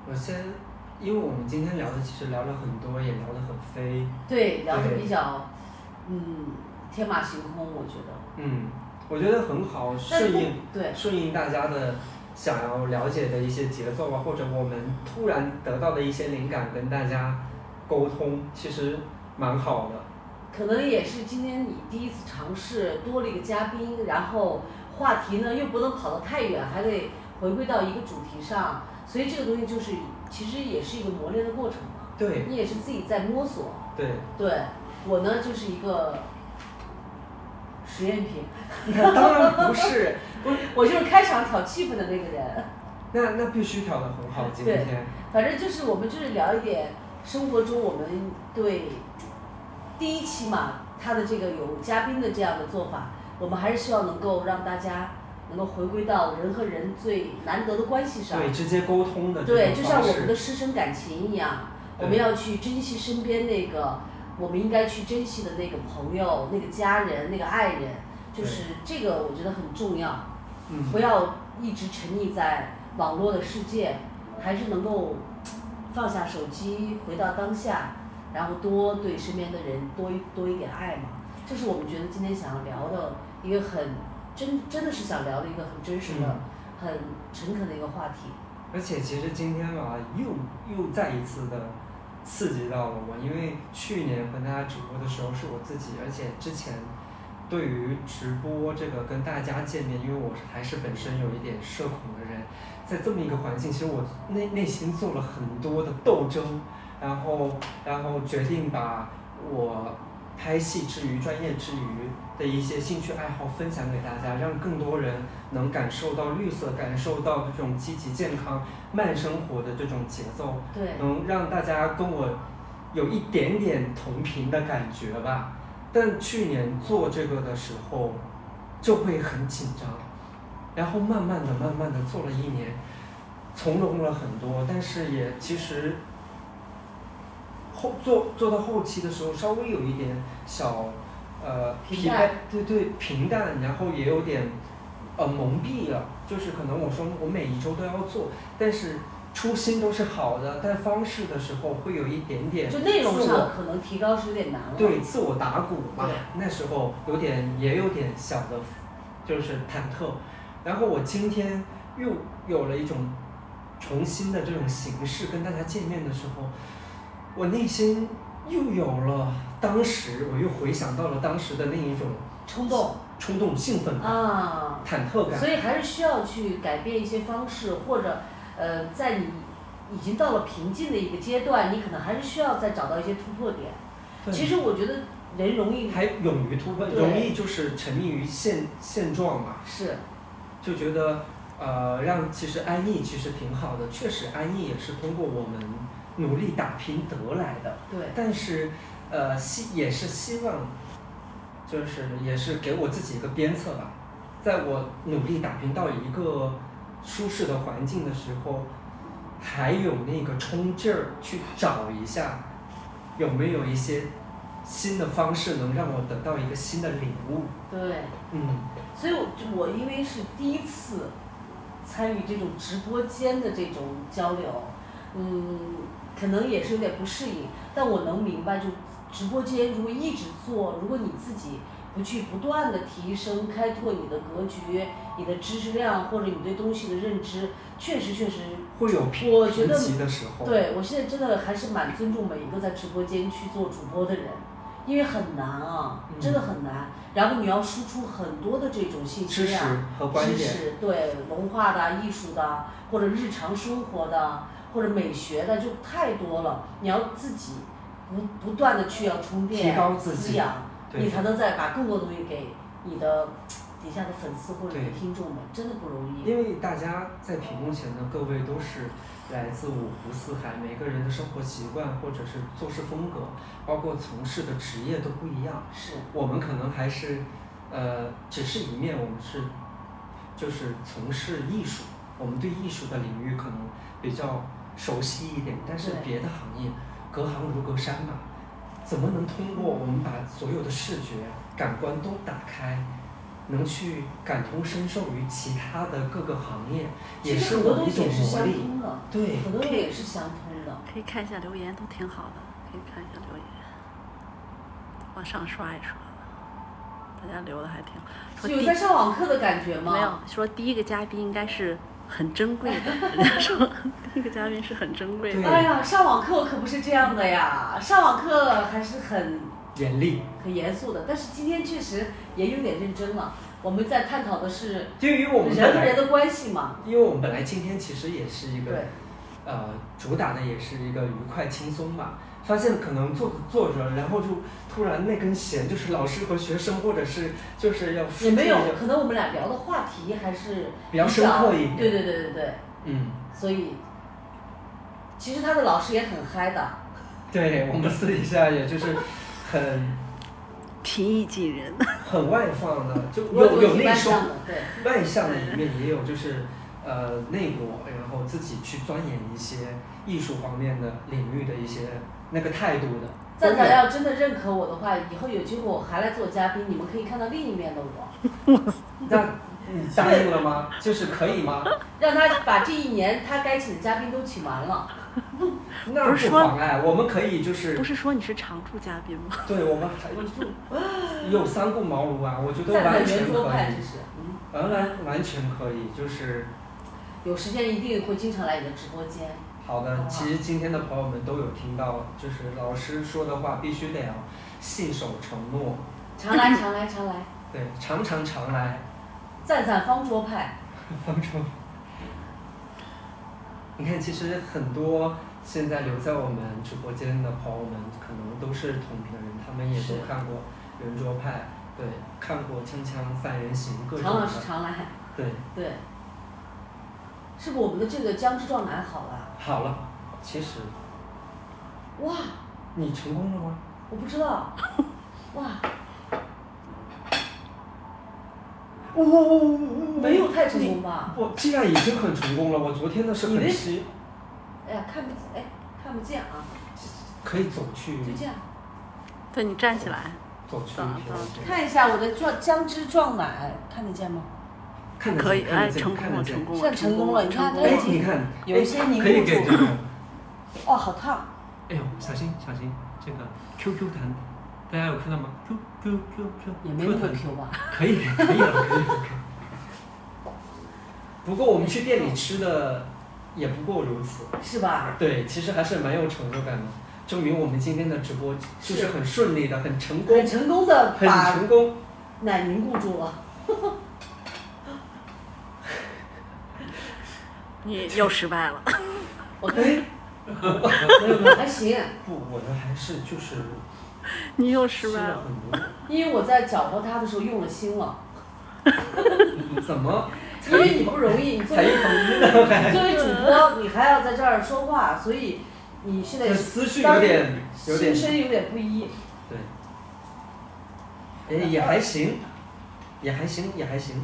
我先，因为我们今天聊的其实聊了很多，也聊得很飞。对，聊得比较，嗯，天马行空，我觉得。嗯，我觉得很好，顺应对，顺应大家的想要了解的一些节奏啊，或者我们突然得到的一些灵感，跟大家沟通，其实蛮好的。可能也是今天你第一次尝试，多了一个嘉宾，然后话题呢又不能跑得太远，还得回归到一个主题上，所以这个东西就是其实也是一个磨练的过程嘛。对你也是自己在摸索。对，对，我呢就是一个实验品，当然不是，不是我就是开场挑气氛的那个人。那那必须挑的很好，今天。反正就是我们就是聊一点生活中我们对第一期嘛，他的这个有嘉宾的这样的做法，我们还是希望能够让大家能够回归到人和人最难得的关系上。对，直接沟通的这对，就像我们的。师生感情一样，我们要去珍惜身边那个我们应该去珍惜的那个朋友、那个家人、那个爱人，就是这个我觉得很重要。嗯不要一直沉溺在网络的世界，还是能够放下手机，回到当下，然后多对身边的人多一多一点爱嘛。这是我们觉得今天想要聊的一个很真，真的是想聊的一个很真实的、嗯很诚恳的一个话题。而且其实今天吧，又又再一次的刺激到了我，因为去年和大家直播的时候是我自己，而且之前对于直播这个跟大家见面，因为我还是本身有一点社恐的人，在这么一个环境，其实我内内心做了很多的斗争，然后然后决定把我拍戏之余、专业之余的一些兴趣爱好分享给大家，让更多人能感受到绿色，感受到这种积极健康、慢生活的这种节奏，对，能让大家跟我有一点点同频的感觉吧。但去年做这个的时候，就会很紧张，然后慢慢的、慢慢的做了一年，从容了很多，但是也其实后做做到后期的时候，稍微有一点小呃疲惫平淡，对对平淡，然后也有点呃蒙蔽了，就是可能我说我每一周都要做，但是初心都是好的，但方式的时候会有一点点就内容上可能提高是有点难了。对自我打鼓嘛，那时候有点也有点小的，就是忐忑。然后我今天又有了一种重新的这种形式跟大家见面的时候，我内心又有了当时我又回想到了当时的那一种冲动。冲动、兴奋感、啊，忐忑感。所。以还是需要去改变一些方式，或者呃，在你已经到了瓶颈的一个阶段，你可能还是需要再找到一些突破点。其实我觉得人容易还勇于突破，容易就是沉迷于现现状嘛，是。就觉得呃让其实安逸其实挺好的，确实安逸也是通过我们努力打拼得来的，对但是呃希也是希望，就是也是给我自己一个鞭策吧，在我努力打拼到一个舒适的环境的时候，还有那个冲劲儿去找一下，有没有一些新的方式能让我得到一个新的领悟。对。嗯，所以我，就我因为是第一次参与这种直播间的这种交流，嗯，可能也是有点不适应，但我能明白，就直播间如果一直做，如果你自己不去不断的提升、开拓你的格局、你的知识量或者你对东西的认知，确实确实，会有贫我觉得的时候。对我现在真的还是蛮尊重每一个在直播间去做主播的人。因为很难啊，嗯真的很难。然后你要输出很多的这种信息知识量，和观点，知识，对文化的、艺术的，或者日常生活的，或者美学的，就太多了。你要自己不不断的去要充电、提高自己滋养，你才能再把更多东西给你的底下的粉丝或者你的听众们，真的不容易。因为大家在屏幕前的各位都是来自五湖四海，每个人的生活习惯或者是做事风格，包括从事的职业都不一样。是，我们可能还是，呃，只是一面，我们是，就是从事艺术，我们对艺术的领域可能比较熟悉一点，但是别的行业隔行如隔山嘛，怎么能通过我们把所有的视觉感官都打开，能去感同身受于其他的各个行业，也是我一种魔力。对，很多东西也是相通的。可以看一下留言，都挺好的，可以看一下留言，往上刷一刷，大家留的还挺好。有在上网课的感觉吗？没有说第一个嘉宾应该是很珍贵的，人家说第一个嘉宾是很珍贵的。对哎呀，上网课可不是这样的呀，上网课还是很严厉。很严肃的，但是今天确实也有点认真了。我们在探讨的是对于我们人和人的关系嘛。因为我们本来今天其实也是一个，呃，主打的也是一个愉快轻松嘛。发现可能做着做着，然后就突然那根弦就是老师和学生，或者是就是要也没有可能我们俩聊的话题还是比较深刻一点对对对对对，嗯，所以其实他的老师也很嗨的。对我们私底下也就是很 平易近人，很外放的，就有有挺内收外向的，对。外向的一面，也有就是呃内我，然后自己去钻研一些艺术方面的领域的一些那个态度的。赞赞要真的认可我的话，以后有机会我还来做嘉宾，你们可以看到另一面的我，那你答应了吗？就是可以吗？让他把这一年他该请的嘉宾都请完了。那不妨碍，我们可以就是不是说你是常驻嘉宾吗？对我们还我就有三顾茅庐啊，我觉得完全可以，是，嗯，完完完全可以，就是有时间一定会经常来你的直播间。好的。其实今天的朋友们都有听到，就是老师说的话必须得要信守承诺，常来常来常来，对，常常常来。赞赞方桌派，方桌。你看，其实很多现在留在我们直播间的朋友们，可能都是同频的人，他们也都看过圆桌派，对，看过锵锵三人行各种常老，师常来，对，对。是不是我们的这个姜汁撞奶好了？好了，其实哇，你成功了吗？我不知道，哇，哦哦哦没有太成功吧？我既然已经很成功了，我昨天的是很稀，哎呀，看不见哎看不见啊，可以走去就这样。对你站起来，走去看一下我的撞姜汁撞奶，看得见吗？看得可以，哎，见看得见成功了，看得见成功了，现在成功了你看哎你看，有一些哎凝固住可以给这个。哦，好烫！哎呦，小心小心，这个 QQ 弹，大家有看到吗？Q Q Q Q，也没那么 Q 吧？可以可以了可以了可以了。不过我们去店里吃的也不过如此。是吧？对，其实还是蛮有成就感的。证明我们今天的直播就是很顺利的，很成功，很成功的很把成功。奶凝固住了。你又失败了。我可以，没有没有还行，不，我的还是就是你又失败了。很多。因为我在搅和他的时候用了心了，怎么？因为你不容易，你作为作为主播，你还要在这儿说话，所以你现在这思绪有点有点心声有点不一。对，哎，也还行，也还行，也还行，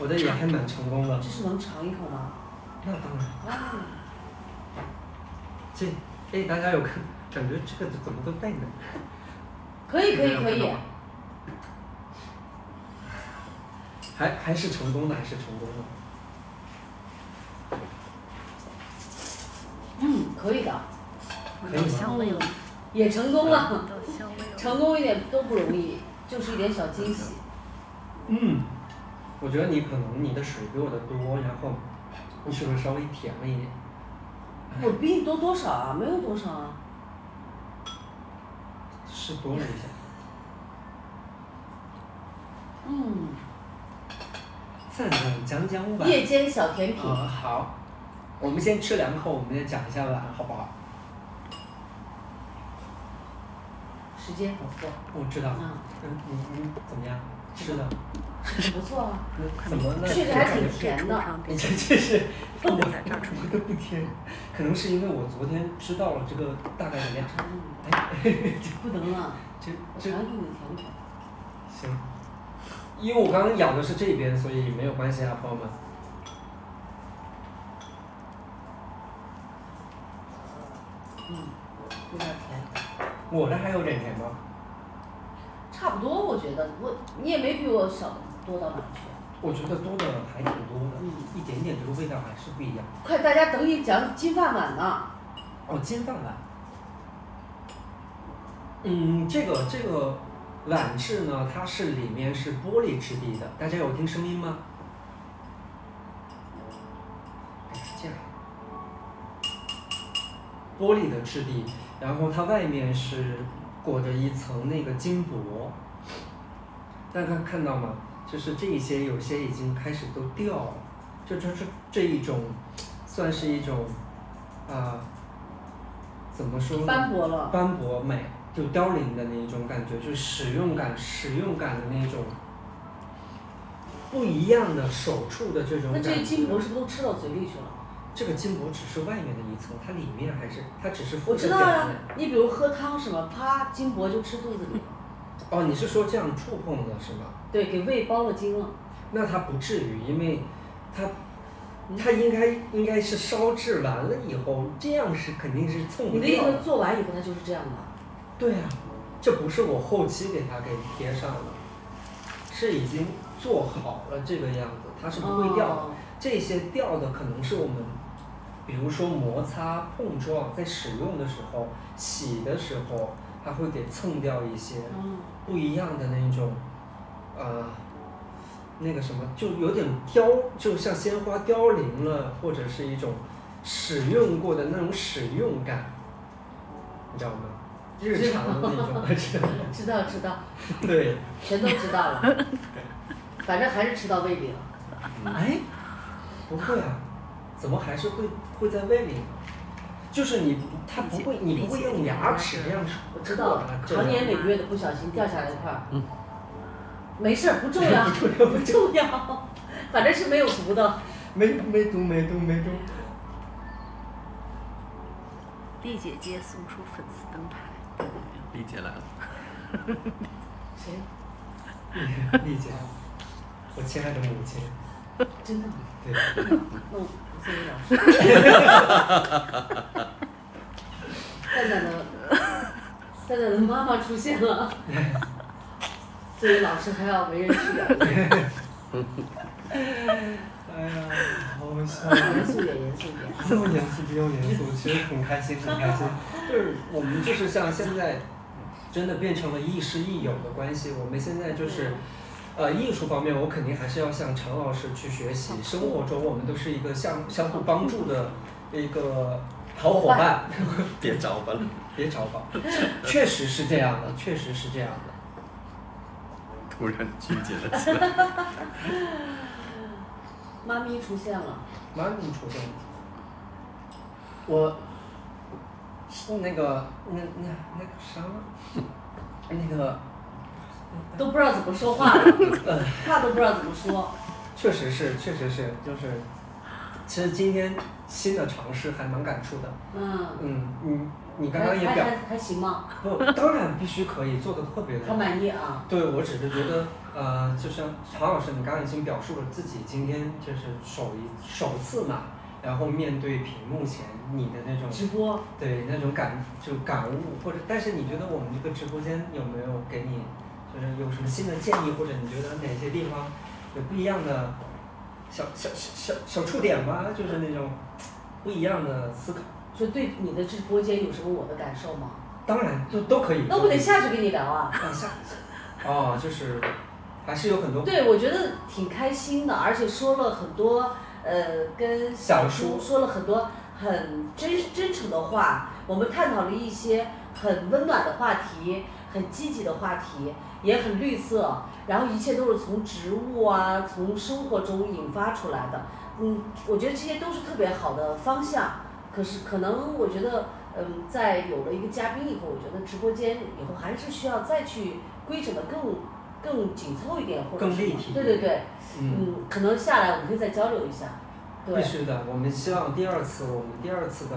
我的也还蛮成功的这。是能尝一口吗？那当然，啊，这哎，大家有看感觉这个怎么都带呢？可以可以可以还还是成功的，还是成功的。嗯，可以的，可以香味了，也成功了。成功一点都不容易，就是一点小惊喜。嗯，我觉得你可能你的水比我的多，然后你是不是稍微甜了一点？我比你多多少啊？没有多少啊。是多了一下。嗯，赞赞讲讲吧。夜间小甜品，啊、好，我们先吃两口，我们再讲一下碗，好不好？时间不错，我知道。嗯，嗯，你你怎么样？吃的？吃的不错啊，怎么呢？确实还挺甜的。你这这是我在这儿出我的不甜，可能是因为我昨天知道了这个大概的量。尝尝哎，不能啊，这我这。行，因为我刚刚咬的是这边，所以没有关系啊，朋友们。嗯，有点甜，我的还有点甜吗？差不多我觉得，我你也没比我少多到哪去。我觉得多的还挺多的，嗯一点点这个味道还是不一样。快，大家等你讲金饭碗呢。哦，金饭碗。嗯，这个这个碗质呢，它是里面是玻璃质地的，大家有听声音吗？哎呀，这样。玻璃的质地，然后它外面是裹着一层那个金箔。大家看到吗？就是这一些有些已经开始都掉了，就就是这一种，算是一种，啊、怎么说呢？斑驳了。斑驳美，就凋零的那一种感觉，就是使用感、使用感的那种不一样的手触的这种那感觉。这金箔是不是都吃到嘴里去了？这个金箔只是外面的一层，它里面还是它只是附我知道呀面。，你比如喝汤什么，啪，金箔就吃肚子里了。哦，你是说这样触碰的是吗？对，给胃包了筋了。那它不至于，因为它它应该应该是烧制完了以后，这样是肯定是蹭不你的意思是做完以后它就是这样的？对啊，这不是我后期给它给贴上的，是已经做好了这个样子，它是不会掉的。哦这些掉的可能是我们，比如说摩擦碰撞，在使用的时候、洗的时候，它会给蹭掉一些嗯，不一样的那种，呃，那个什么，就有点凋，就像鲜花凋零了，或者是一种使用过的那种使用感，你知道吗？日常的那种 知道？知道知道，对，全都知道了。反正还是吃到胃里了。哎，不会啊，怎么还是会会在胃里呢？就是你不，它不会，你不会用牙齿这样我知道了，常年累月的不小心掉下来一块儿。没事儿，不重要，不重要，反正是没有毒的。没没毒没毒没毒。丽姐姐送出粉丝灯牌，丽姐来了，谁？丽姐，我亲爱的母亲，真的？对，那我作为老师，蛋蛋的蛋蛋的妈妈出现了。作为老师还要为人师表，哎呀，好笑。严肃点，严肃点。这么严肃不用严肃，其实很开心很开心。就是我们就是像现在，真的变成了亦师亦友的关系。我们现在就是，呃，艺术方面我肯定还是要向常老师去学习。生活中我们都是一个相相互帮助的一个好伙伴，别找吧了。别找吧，确实是这样的，确实是这样的。突然拒绝了起来。妈咪出现了，妈咪出现了，我是那个那那那个啥，那个都不知道怎么说话了，话都不知道怎么说。确实是，确实是，就是，其实今天新的尝试还蛮感触的。嗯，嗯，你你刚刚也表还还还行吗？不，当然必须可以做的特别的好满意啊。对，我只是觉得，呃，就像常老师，你刚刚已经表述了自己今天就是首一首次嘛，然后面对屏幕前你的那种直播，对那种感就感悟，或者但是你觉得我们这个直播间有没有给你就是有什么新的建议，或者你觉得哪些地方有不一样的小小小小小触点吗？就是那种不一样的思考。就对你的直播间有什么我的感受吗？当然都都可以。那我得下去跟你聊啊。啊下哦，就是还是有很多对，我觉得挺开心的，而且说了很多，呃，跟小叔说了很多很真真诚的话，我们探讨了一些很温暖的话题，很积极的话题，也很绿色，然后一切都是从植物啊，从生活中引发出来的。嗯，我觉得这些都是特别好的方向。可是可能我觉得，嗯，在有了一个嘉宾以后，我觉得直播间以后还是需要再去规整的更更紧凑一点，或者是更立体对对对，嗯。嗯，可能下来我们可以再交流一下。对必，须的，我们希望第二次，我们第二次的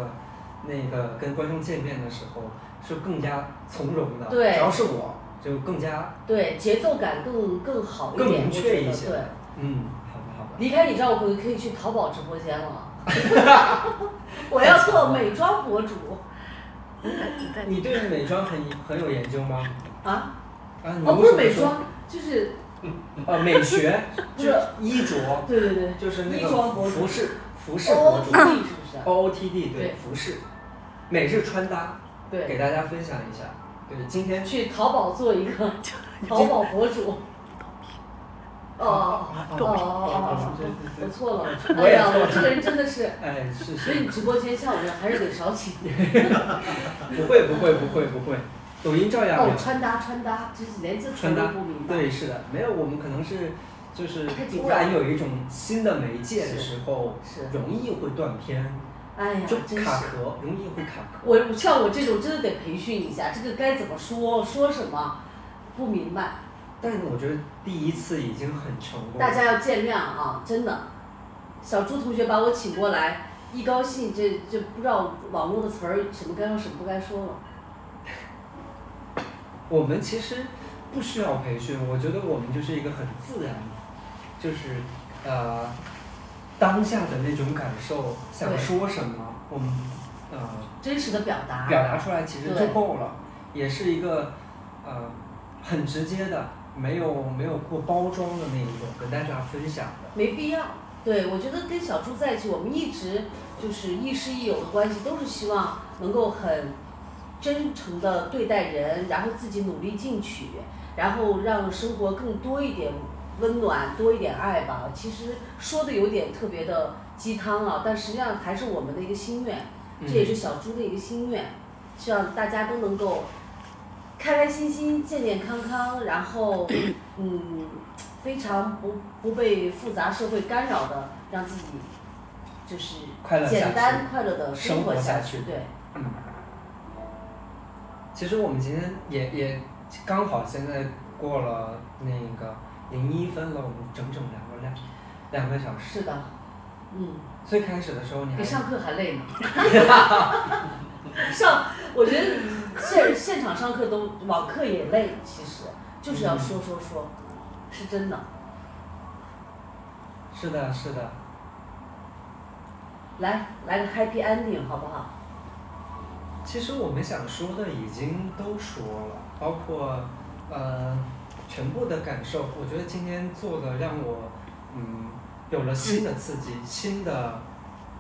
那个跟观众见面的时候是更加从容的。对只要是我，就更加对，节奏感更更好一点，更明确一些对，嗯，好吧好吧。离开你之后，我可可以去淘宝直播间了。我要做美妆博主你对美妆很很有研究吗？啊！啊，你哦，不是美妆，就是呃，美学，就是衣着，对对对，就是那衣装博主个服饰，服饰博主 OOTD 是不是？，O O T D 对对服饰，每日穿搭，对，给大家分享一下。对，今天去淘宝做一个 淘宝博主。哦哦哦哦哦 我错了，我呀，我这个人真的是，哎，是所以，你直播间下午还是得少请。不会不会不会不会，抖音照样哦有，。穿搭穿搭，就是连这词穿搭都不明白。对，是的，没有，我们可能是就是突然有一种新的媒介的时候，是容易会断片，哎呀，就。卡壳，容易会卡壳。我像我这种真的得培训一下，这个该怎么说，说什么，不明白，但是我觉得第一次已经很成功了。大家要见谅啊，真的。小朱同学把我请过来，一高兴这这不知道网络的词儿什么该说什么不该说了。我们其实不需要培训，我觉得我们就是一个很自然，就是呃当下的那种感受，想说什么，我们呃真实的表达。表达出来其实就够了，也是一个呃很直接的，没有没有过包装的那一种，跟大家分享的。没必要。对，我觉得跟小猪在一起，我们一直就是亦师亦友的关系，都是希望能够很真诚的对待人，然后自己努力进取，然后让生活更多一点温暖，多一点爱吧。其实说的有点特别的鸡汤啊，但实际上还是我们的一个心愿，这也是小猪的一个心愿，希望大家都能够开开心心、健健康康，然后 嗯，非常不不被复杂社会干扰的，让自己就是简单快乐的生活活下去去。对，嗯，其实我们今天也也刚好现在过了那个零一分了，我们整整聊了两两个小时。是的，嗯，最开始的时候你还比上课还累呢。上，我觉得现现场上课都网课也累，其实就是要说说说，是真的。是的，是的，来来个 happy ending 好不好？其实我们想说的已经都说了，包括呃全部的感受。我觉得今天做的让我嗯有了新的刺激、新的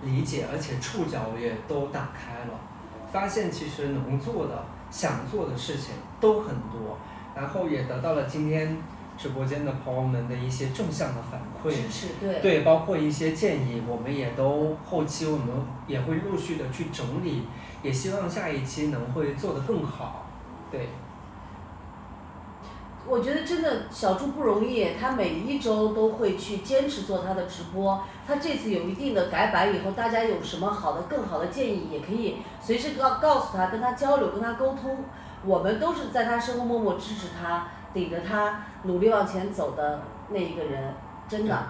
理解，而且触角也都打开了，发现其实能做的、想做的事情都很多，然后也得到了今天直播间的朋友们的一些正向的反馈。支持对。对，包括一些建议，我们也都后期我们也会陆续的去整理，也希望下一期能会做得更好。对，我觉得真的小猪不容易，他每一周都会去坚持做他的直播。他这次有一定的改版以后，大家有什么好的、更好的建议，也可以随时告告诉他，跟他交流，跟他沟通。我们都是在他身后默默支持他，顶着他努力往前走的那一个人，真的，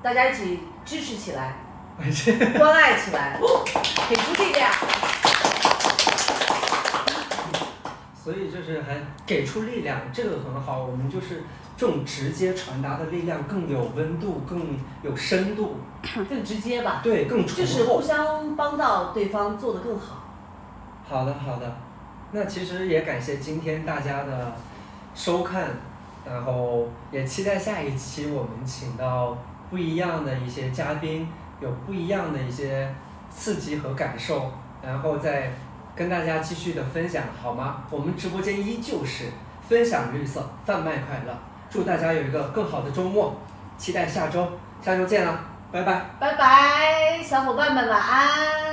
大家一起支持起来，关爱起来，给出力量。所以就是还给出力量，这个很好。我们就是这种直接传达的力量更有温度，更有深度，更直接吧。对，更醇就是互。相帮到对方做得更好。好的，好的。那其实也感谢今天大家的收看，然后也期待下一期我们请到不一样的一些嘉宾，有不一样的一些刺激和感受，然后再跟大家继续的分享，好吗？我们直播间依旧是分享绿色，贩卖快乐，祝大家有一个更好的周末，期待下周，下周见了，拜拜。拜拜，小伙伴们晚安。